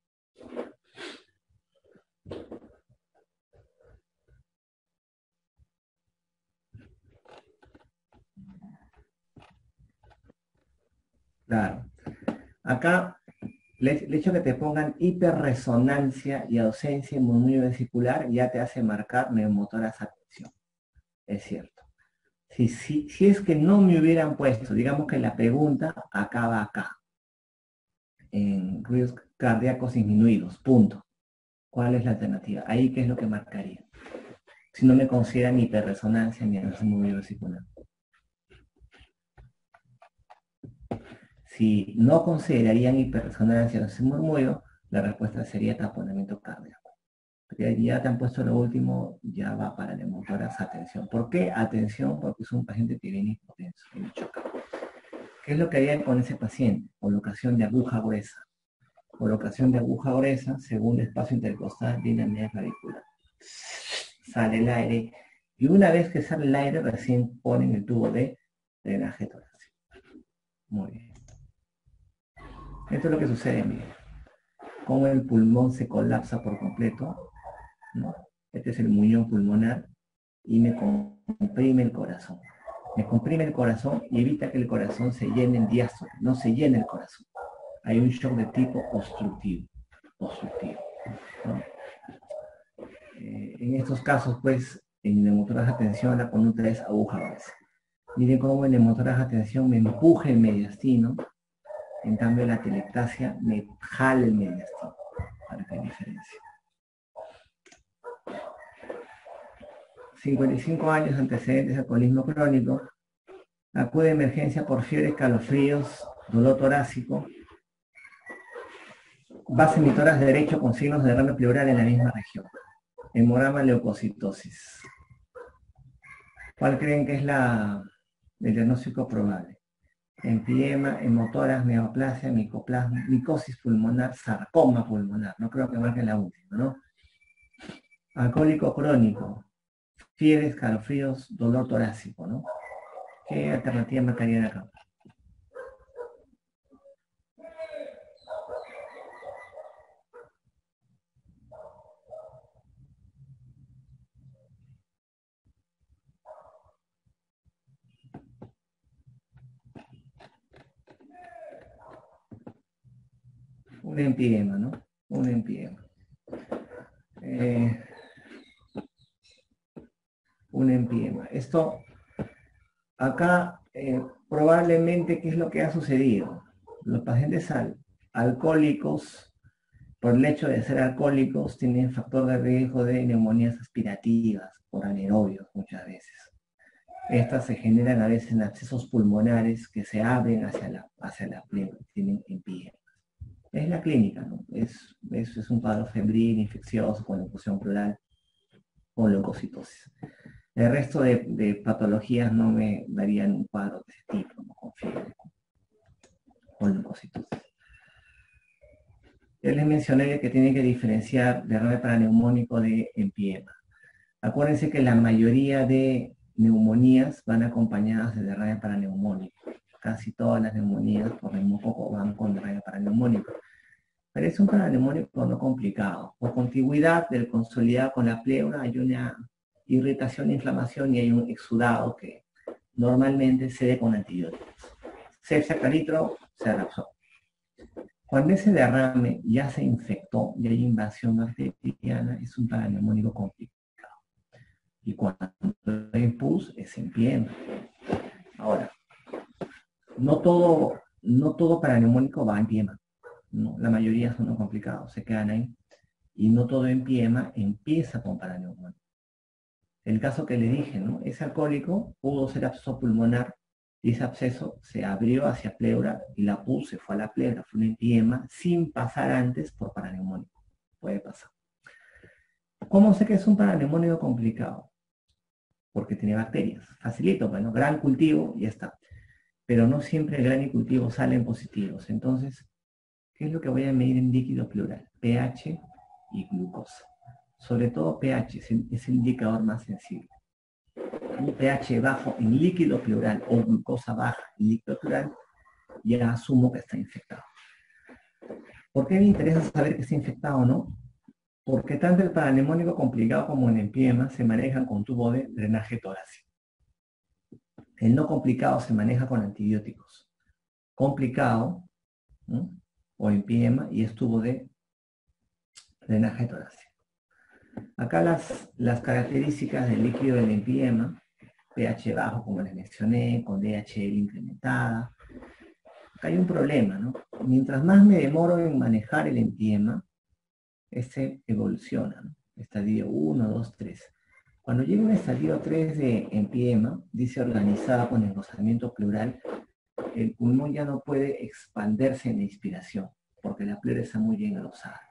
Claro. Acá, el hecho que te pongan hiperresonancia y ausencia en murmullo vesicular ya te hace marcar neumotoras atención. Es cierto. Si, si, si es que no me hubieran puesto, digamos que la pregunta acaba acá, en ruidos cardíacos disminuidos, punto. ¿Cuál es la alternativa? Ahí, ¿qué es lo que marcaría? Si no me consideran hiperresonancia ni murmullo vesicular. Si no considerarían hiperresonancia ese murmullo, la respuesta sería taponamiento cardíaco. ya te han puesto lo último, ya va para el hemotoras, atención. ¿Por qué? Atención, porque es un paciente que viene hipotenso, ¿Qué es lo que harían con ese paciente? Colocación de aguja gruesa. Colocación de aguja gruesa según el espacio intercostal de la media clavicular. Sale el aire y una vez que sale el aire recién ponen el tubo de drenaje torácico. Muy bien. Esto es lo que sucede, miren. Cómo el pulmón se colapsa por completo. Este es el muñón pulmonar y me comprime el corazón. Me comprime el corazón y evita que el corazón se llene en diástole, no se llene el corazón. Hay un shock de tipo obstructivo. obstructivo eh, en estos casos, pues, en neumotoras de atención la conducta es aguja base. Miren cómo en neumotoras de atención me empuje el mediastino en cambio, la telectasia me jala el mediastino, para que hay diferencia. 55 años antecedentes de alcoholismo crónico, acude a emergencia por fiebre, escalofríos, dolor torácico, base emitoras de derecho con signos de derrame pleural en la misma región, hemorama leucocitosis. ¿Cuál creen que es la, el diagnóstico probable? Empiema, hemotoras, neoplasia, micoplasma, micosis pulmonar, sarcoma pulmonar. No creo que marque la última, ¿no? Alcohólico crónico, fiebre, escalofríos, dolor torácico, ¿no? ¿Qué alternativa marcarían acá? empiema, ¿no? Un empiema. Eh, un empiema. Esto, acá eh, probablemente, ¿qué es lo que ha sucedido? Los pacientes alcohólicos, por el hecho de ser alcohólicos, tienen factor de riesgo de neumonías aspirativas por anaerobios muchas veces. Estas se generan a veces en accesos pulmonares que se abren hacia la, hacia la plena, tienen empiema. Es la clínica, ¿no? Es, es, un cuadro febril, infeccioso, con locución plural o leucocitosis. El resto de, patologías no me darían un cuadro de ese tipo, ¿no? con fiebre o leucocitosis. Les mencioné que tiene que diferenciar derrame paraneumónico de empiema. Acuérdense que la mayoría de neumonías van acompañadas de derrame paraneumónico. Casi todas las neumonías, por un poco, van con derrame paraneumónico. Pero es un paraneumónico no complicado. Por contigüidad del consolidado con la pleura hay una irritación, inflamación y hay un exudado que normalmente se dé con antibióticos. Sepsia calitro, se arrasó. Cuando ese derrame ya se infectó y hay invasión bacteriana, es un paraneumónico complicado. Y cuando hay pus, es en pie. Ahora, no todo, no todo paraneumónico va en piema. La mayoría son no complicados, se quedan ahí. Y no todo en piema empieza con paraneumónico. El caso que le dije, ¿no? Ese alcohólico pudo ser absceso pulmonar y ese absceso se abrió hacia pleura y la pus se fue a la pleura, fue un empiema sin pasar antes por paraneumónico. Puede pasar. ¿Cómo sé que es un paraneumónico complicado? porque tiene bacterias. Facilito, bueno, gran cultivo, y está. Pero no siempre el gran y cultivo salen positivos. Entonces, ¿qué es lo que voy a medir en líquido pleural? pH y glucosa. Sobre todo pH es el, indicador más sensible. Un pH bajo en líquido pleural o glucosa baja en líquido pleural, ya asumo que está infectado. ¿Por qué me interesa saber que está infectado o no? porque tanto el paranemónico complicado como el empiema se manejan con tubo de drenaje torácico. El no complicado se maneja con antibióticos. Complicado o empiema y es tubo de drenaje torácico. Acá las, características del líquido del empiema, pH bajo como les mencioné, con DHL incrementada. Acá hay un problema, ¿no? Mientras más me demoro en manejar el empiema, este evoluciona, estadio 1, 2, 3. Cuando llega un estadio 3 de empiema, dice organizada con engrosamiento pleural, el pulmón ya no puede expandirse en la inspiración, porque la pleura está muy engrosada.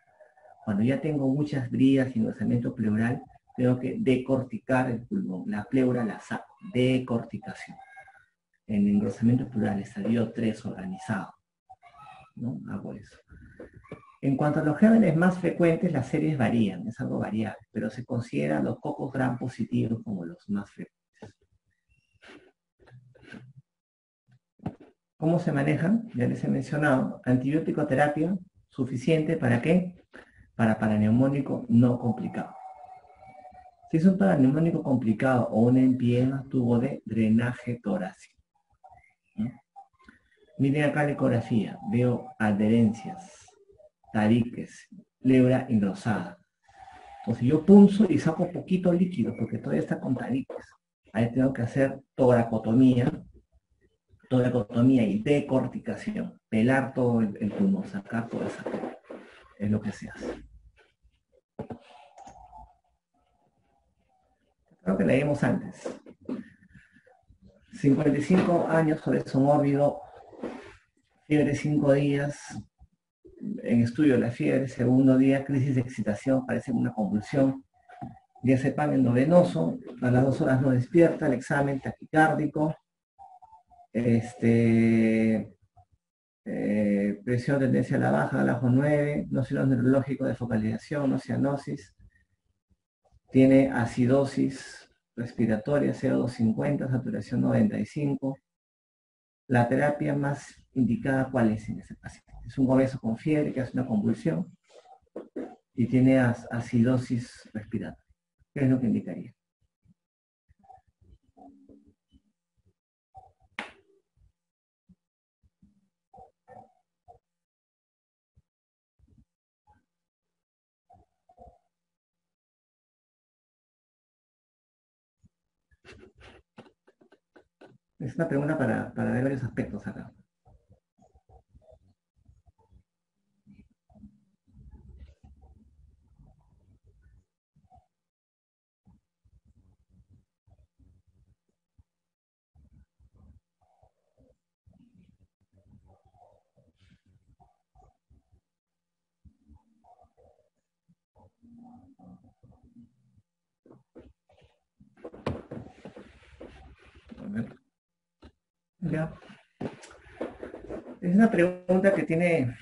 Cuando ya tengo muchas bridas y engrosamiento pleural, tengo que decorticar el pulmón. La pleura la saco, decorticación. En engrosamiento pleural, estadio 3 organizado. ¿no? Hago eso. En cuanto a los gérmenes más frecuentes, las series varían, es algo variable, pero se consideran los cocos gram positivos como los más frecuentes. ¿Cómo se manejan? Ya les he mencionado, antibiótico terapia suficiente para qué? Para paraneumónico no complicado. Si es un paraneumónico complicado o un empiema, tubo de drenaje torácico. Miren acá la ecografía, veo adherencias, tariques, pleura engrosada. Entonces yo punzo y saco poquito líquido porque todavía está con tariques. Ahí tengo que hacer toracotomía, toracotomía y decorticación. Pelar todo el, pulmón, sacar toda esa. Es lo que se hace. Creo que leímos antes. 55 años sobre mórbido, fiebre 5 días, en estudio de la fiebre, segundo día, crisis de excitación, parece una convulsión, diazepam endovenoso, a las dos horas no despierta, el examen taquicárdico, este, eh, presión tendencia a la baja, al ajo 9, no neurológico de focalización, no cianosis, tiene acidosis respiratoria, CO250, saturación 95. La terapia más indicada, ¿cuál es en ese paciente? Es un obeso con fiebre que hace una convulsión y tiene acidosis respiratoria. ¿Qué es lo que indicaría? Es una pregunta para, para ver varios aspectos acá. Es una pregunta que tiene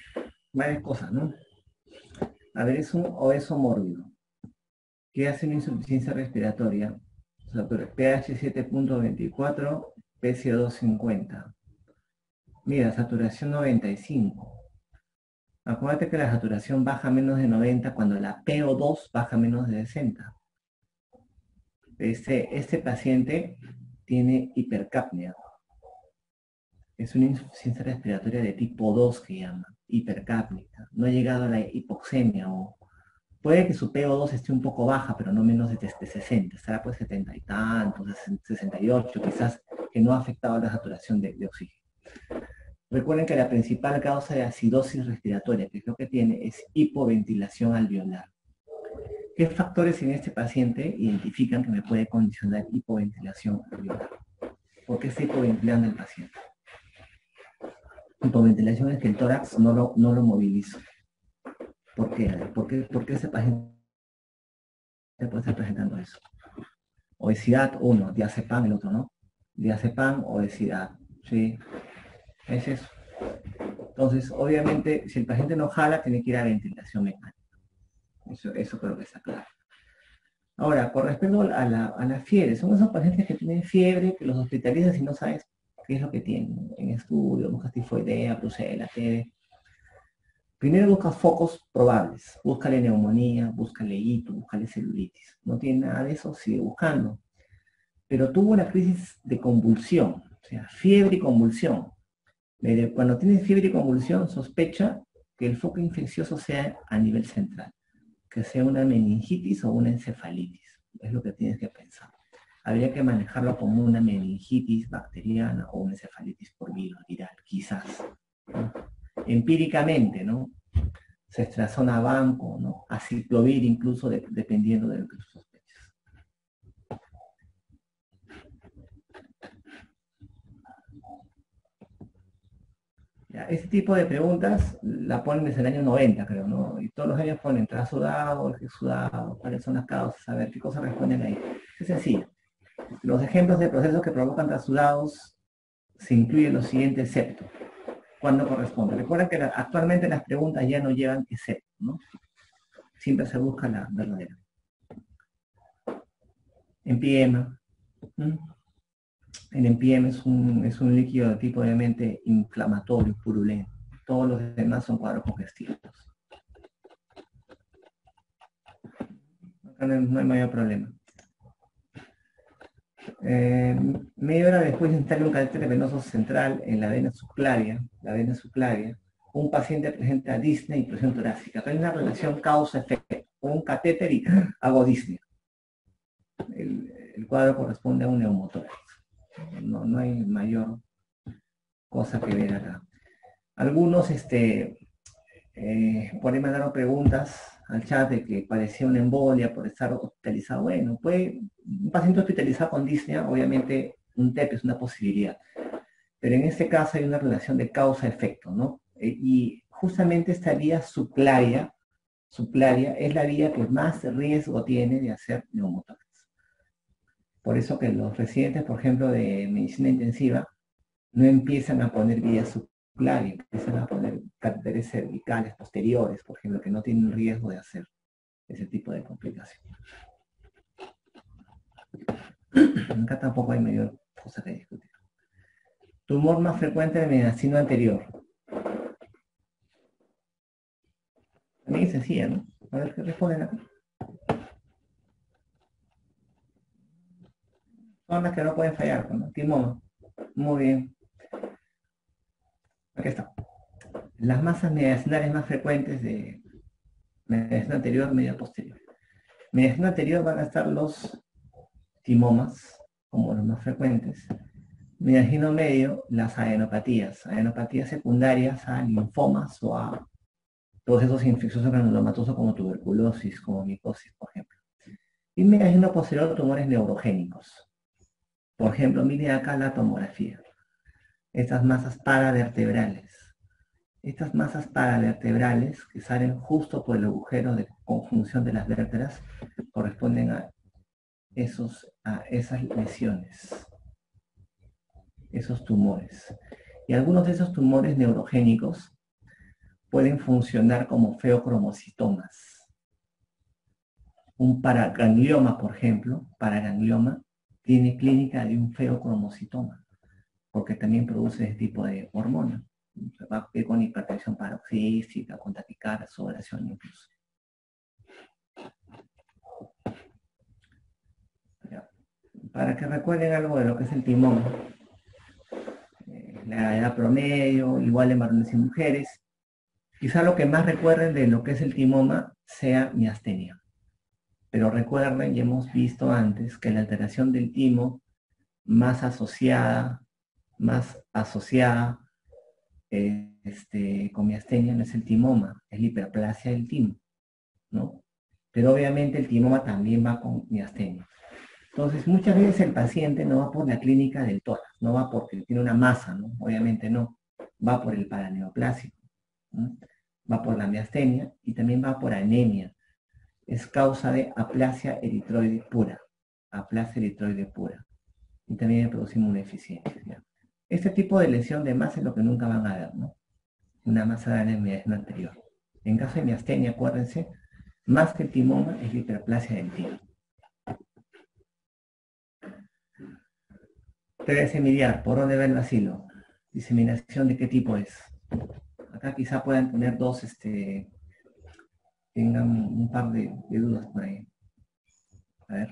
varias cosas, ¿no? A ver, es un obeso mórbido que hace una insuficiencia respiratoria. O pH 7.24, PCO 250. Mira, saturación 95. Acuérdate que la saturación baja menos de 90 cuando la PO2 baja menos de 60. Este, este paciente tiene hipercapnia. Es una insuficiencia respiratoria de tipo 2 que llama, hipercápnica. No ha llegado a la hipoxemia o puede que su PO2 esté un poco baja, pero no menos de, 60, estará pues 70 y tantos, 68, quizás que no ha afectado la saturación de, de oxígeno. Recuerden que la principal causa de acidosis respiratoria, que es lo que tiene, es hipoventilación alveolar. ¿Qué factores en este paciente identifican que me puede condicionar hipoventilación alveolar? ¿Por qué está hipoventilando el paciente? Hipoventilación es que el tórax no lo, no lo movilizo. ¿Por qué? ¿Por qué, ¿Por qué ese paciente puede estar presentando eso? Obesidad, uno, diazepam, el otro no. Diazepam, obesidad. ¿sí? Es eso. Entonces, obviamente, si el paciente no jala, tiene que ir a ventilación mecánica. Eso, eso creo que está claro. Ahora, con respecto a la, a la fiebre, son esos pacientes que tienen fiebre, que los hospitalizan y no sabes qué es lo que tienen. En estudio, buscas tifoidea, brucela, TB. Primero busca focos probables. Búscale neumonía, búscale hito, búscale celulitis. No tiene nada de eso, sigue buscando. Pero tuvo una crisis de convulsión, o sea, fiebre y convulsión. Cuando tienes fiebre y convulsión, sospecha que el foco infeccioso sea a nivel central que sea una meningitis o una encefalitis. Es lo que tienes que pensar. Habría que manejarlo como una meningitis bacteriana o una encefalitis por virus viral, quizás. Empíricamente, ¿no? Cestrazona banco, ¿no? Aciclovir incluso dependiendo de lo que Este tipo de preguntas la ponen desde el año 90, creo, ¿no? Y todos los años ponen trasudado, sudado, cuáles son las causas, a ver qué cosas responden ahí. Es sencillo. Los ejemplos de procesos que provocan trasudados se incluyen los siguientes septos. ¿Cuándo corresponde? Recuerden que actualmente las preguntas ya no llevan que septo, ¿no? Siempre se busca la verdadera. Empiema. El NPM es un, es un líquido de tipo obviamente inflamatorio, purulento. Todos los demás son cuadros congestivos. no hay mayor problema. Eh, media hora después de instalar un catéter venoso central en la vena subclavia, la vena subclavia, un paciente presenta disney y presión torácica. Hay una relación causa-efecto. Un catéter y hago disney. El, el, cuadro corresponde a un neumotórax no, no hay mayor cosa que ver acá. Algunos este, eh, por ahí mandaron preguntas al chat de que parecía una embolia por estar hospitalizado. Bueno, puede, un paciente hospitalizado con disnea, obviamente un TEP es una posibilidad. Pero en este caso hay una relación de causa-efecto, ¿no? Eh, y justamente esta vía subclaria, subclaria es la vía que más riesgo tiene de hacer neumotórax. Por eso que los residentes, por ejemplo, de medicina intensiva, no empiezan a poner vías subclavias, empiezan a poner catéteres cervicales posteriores, por ejemplo, que no tienen riesgo de hacer ese tipo de complicación. [CLEARS THROAT] Acá tampoco hay mayor cosa que discutir. Tumor más frecuente de medicina anterior. También es sencilla, ¿no? A ver qué responden acá. son las que no pueden fallar, ¿no? Timón. Muy bien. Aquí está. Las masas mediacinales más frecuentes de mediación anterior, media posterior. Mediación anterior van a estar los timomas, como los más frecuentes. imagino medio, las adenopatías, adenopatías secundarias a linfomas o a procesos infecciosos granulomatosos como tuberculosis, como micosis, por ejemplo. Y imagino posterior tumores neurogénicos. Por ejemplo, mire acá la tomografía. Estas masas paravertebrales. Estas masas paravertebrales que salen justo por el agujero de conjunción de las vértebras corresponden a, esos, a esas lesiones esos tumores. Y algunos de esos tumores neurogénicos pueden funcionar como feocromocitomas. Un paraganglioma, por ejemplo, paraganglioma, tiene clínica de un feocromocitoma, porque también produce este tipo de hormona. Va a con hipertensión paroxística, con taquicardia, sudoración incluso. Para que recuerden algo de lo que es el timón, la edad promedio, igual en varones y mujeres. Quizá lo que más recuerden de lo que es el timoma sea miastenia. Pero recuerden, ya hemos visto antes, que la alteración del timo más asociada, más asociada este, con miastenia no es el timoma, es la hiperplasia del timo, ¿no? Pero obviamente el timoma también va con miastenia. Entonces, muchas veces el paciente no va por la clínica del tórax, no va porque tiene una masa, ¿no? Obviamente no. Va por el paraneoplásico, va por la miastenia y también va por anemia. Es causa de aplasia eritroide pura, aplasia eritroide pura. Y también produce inmunodeficiencia. Este tipo de lesión de masa es lo que nunca van a ver, ¿no? Una masa de anemia anterior. En caso de miastenia, acuérdense, más que el timoma es la hiperplasia del timo. Miliar, ¿por dónde va el vacilo? Diseminación de qué tipo es. Acá quizá puedan poner dos, este, tengan un par de, de dudas por ahí. A ver.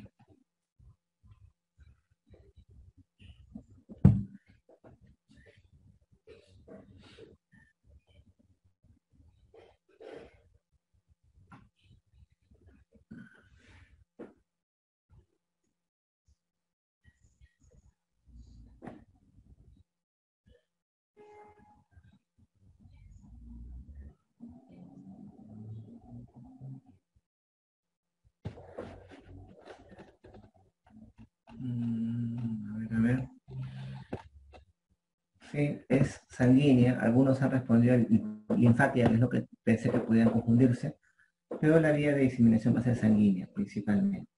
Mm, a ver, a ver. Es sanguínea. Algunos han respondido linfática, que es lo que pensé que podían confundirse. Pero la vía de diseminación va a ser sanguínea, principalmente.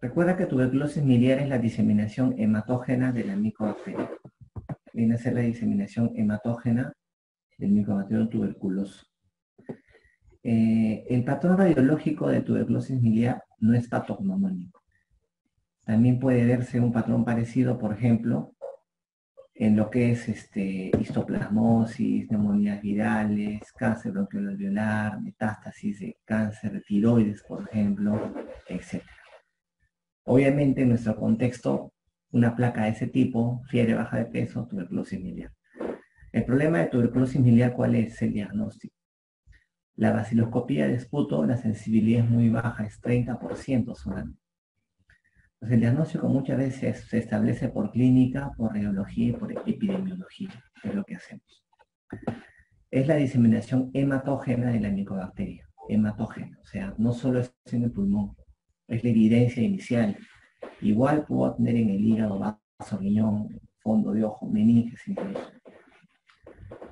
Recuerda que tuberculosis miliar es la diseminación hematógena de la micobacteria. Viene a ser la diseminación hematógena del micobacterio tuberculoso. Eh, el patrón radiológico de tuberculosis miliar no es patognomónico. También puede verse un patrón parecido, por ejemplo, en lo que es este, histoplasmosis, neumonías virales, cáncer bronquiolobiolar, metástasis de cáncer de tiroides, por ejemplo, etc. Obviamente, en nuestro contexto, una placa de ese tipo, fiebre baja de peso, tuberculosis miliar. El problema de tuberculosis miliar, ¿cuál es el diagnóstico? La vaciloscopía de esputo, la sensibilidad es muy baja, es 30% solamente. Entonces el diagnóstico muchas veces se establece por clínica, por radiología y por epidemiología, es lo que hacemos. Es la diseminación hematógena de la micobacteria, hematógena, o sea, no solo es en el pulmón, es la evidencia inicial. Igual puedo tener en el hígado, vaso, riñón, fondo de ojo, meninges incluso.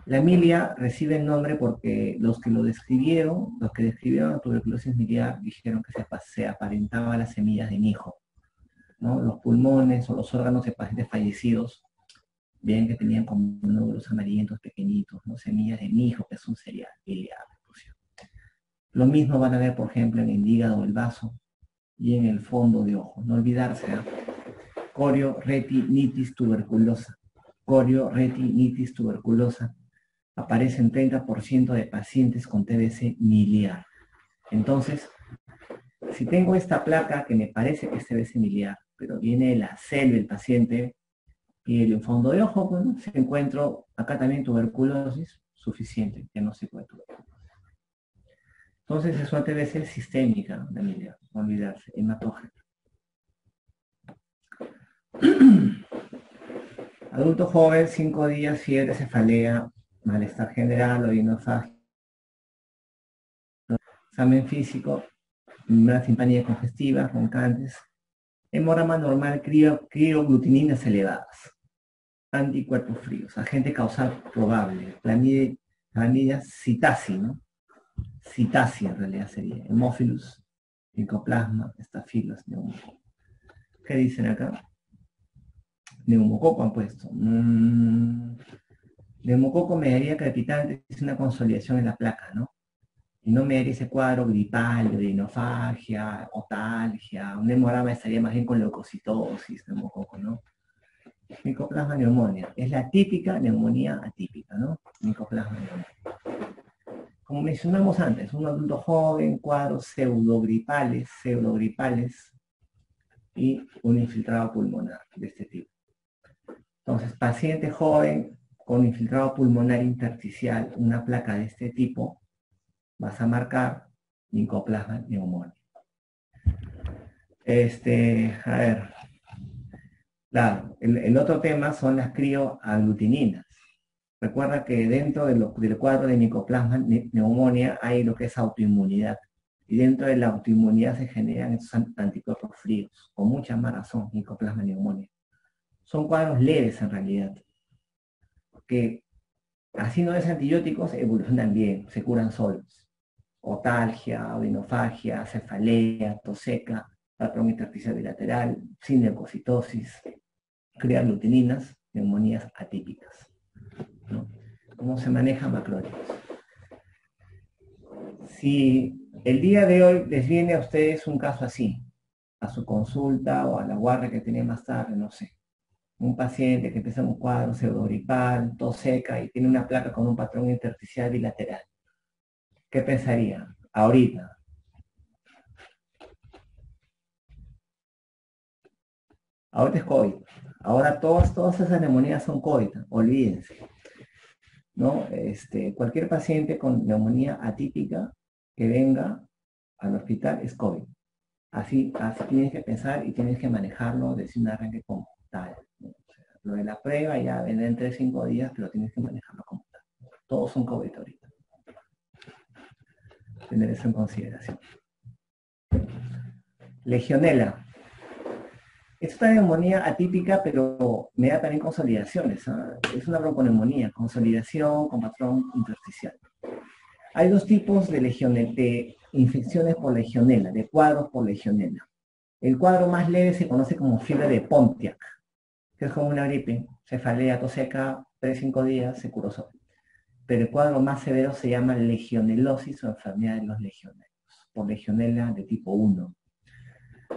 La milia recibe el nombre porque los que lo describieron, los que describieron la tuberculosis miliar, dijeron que se, aparentaba a las semillas de mijo. Los pulmones o los órganos de pacientes fallecidos, bien que tenían como nódulos amarillentos pequeñitos, ¿no? semillas de mijo, que es un cereal, Lo mismo van a ver, por ejemplo, en el hígado, el vaso y en el fondo de ojo. No olvidarse, ¿eh? corio retinitis tuberculosa. Corio retinitis tuberculosa aparece en 30% de pacientes con TBC miliar. Entonces, si tengo esta placa que me parece que es TBC miliar, pero viene de la célula del paciente y el fondo de ojo, pues, si encuentro acá también tuberculosis, suficiente, que no se puede tuberculosis. Entonces es una TBC sistémica de miliar, no olvidarse, hematógena. [CLEARS THROAT] Adulto joven, 5 días, fiebre, cefalea, malestar general, oinofagia, examen físico, una timpánica congestiva, roncantes, hemorama normal, crioglutininas elevadas, anticuerpos fríos, agente causal probable, clamidia, citasi, ¿no? Citasia en realidad sería, hemófilus, micoplasma, estafilos, neumococo. ¿Qué dicen acá? Neumococo han puesto. Mm, neumococo me daría crepitante, es una consolidación en la placa, ¿no? Y no me daría ese cuadro gripal, de inofagia, otalgia, un hemorama estaría más bien con leucocitosis, neumococo, ¿no? Micoplasma neumonía. Es la típica neumonía atípica, ¿no? Micoplasma neumonía. Como mencionamos antes, un adulto joven, cuadros pseudogripales, pseudogripales y un infiltrado pulmonar de este tipo. Entonces, paciente joven con infiltrado pulmonar intersticial, una placa de este tipo, vas a marcar micoplasma neumonía. Este, a ver, el, otro tema son las crioaglutininas. Recuerda que dentro del cuadro de micoplasma neumonía hay lo que es autoinmunidad. Y dentro de la autoinmunidad se generan estos anticuerpos fríos, con mucha más razón, micoplasma neumonía. Son cuadros leves en realidad, que así no es antibióticos, evolucionan bien, se curan solos otalgia, odinofagia, cefalea, tos seca, patrón intersticial bilateral, sin leucocitosis, crean glutininas, neumonías atípicas. ¿Cómo se maneja macrólidos? Si el día de hoy les viene a ustedes un caso así, a su consulta o a la guardia que tiene más tarde, no sé, un paciente que empieza un cuadro pseudogripal, tos seca y tiene una placa con un patrón intersticial bilateral ¿qué pensaría? Ahorita. Ahorita es COVID. Ahora todas, todas esas neumonías son COVID, olvídense. ¿No? Este, cualquier paciente con neumonía atípica que venga al hospital es COVID. Así, así tienes que pensar y tienes que manejarlo desde un arranque como tal. lo de la prueba ya vendrá en 3-5 días, pero tienes que manejarlo como tal. Todos son COVID ahorita tener eso en consideración. Legionela. Es una neumonía atípica, pero me da también consolidaciones. ¿ah? Es una bronconeumonía, consolidación con patrón intersticial. Hay dos tipos de, de infecciones por legionela, de cuadros por legionela. El cuadro más leve se conoce como fiebre de Pontiac, que es como una gripe, cefalea, tos seca, 3-5 días, se curó solo pero el cuadro más severo se llama legionelosis o enfermedad de los legionarios, por legionela de tipo 1.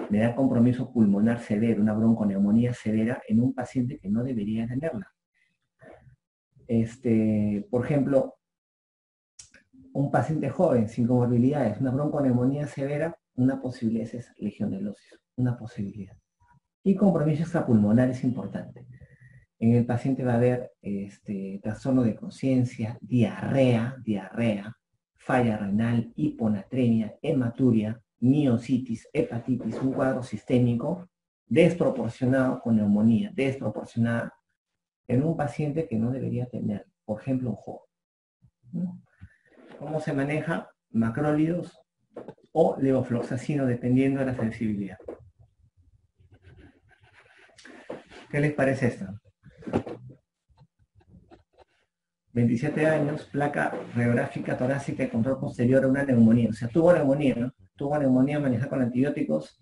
Me da compromiso pulmonar severo, una bronconeumonía severa en un paciente que no debería tenerla. Este, por ejemplo, un paciente joven sin comorbilidades, una bronconeumonía severa, una posibilidad es legionelosis, una posibilidad. Y compromiso extrapulmonar es importante. En el paciente va a haber este, trastorno de conciencia, diarrea, diarrea, falla renal, hiponatremia, hematuria, miocitis, hepatitis, un cuadro sistémico desproporcionado con neumonía, desproporcionada en un paciente que no debería tener, por ejemplo, un joven. ¿Cómo se maneja? Macrólidos o levofloxacino, dependiendo de la sensibilidad. ¿Qué les parece esto? 27 años, placa radiográfica torácica control posterior a una neumonía. O sea, tuvo neumonía, ¿no? Tuvo neumonía manejada con antibióticos.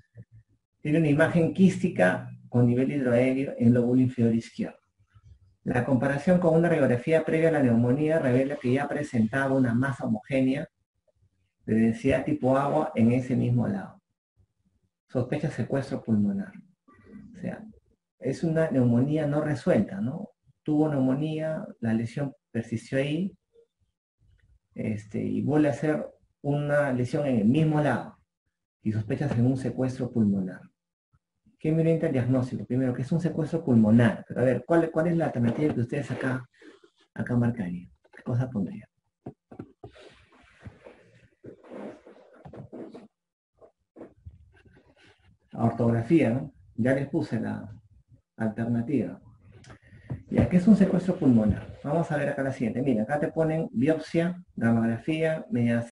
Tiene una imagen quística con nivel hidroaéreo en lóbulo inferior izquierdo. La comparación con una radiografía previa a la neumonía revela que ya presentaba una masa homogénea de densidad tipo agua en ese mismo lado. Sospecha secuestro pulmonar. O sea, es una neumonía no resuelta, ¿no? Tuvo neumonía, la lesión persistió ahí, este, y vuelve a ser una lesión en el mismo lado, y sospechas en un secuestro pulmonar. ¿Qué me orienta el diagnóstico? Primero, que es un secuestro pulmonar. Pero a ver, ¿cuál, cuál es la alternativa que ustedes acá, acá marcarían? ¿Qué cosa pondrían? ortografía, ¿no? Ya les puse la, alternativa. Ya, ¿qué es un secuestro pulmonar? Vamos a ver acá la siguiente. Mira, acá te ponen biopsia, gamografía, medidas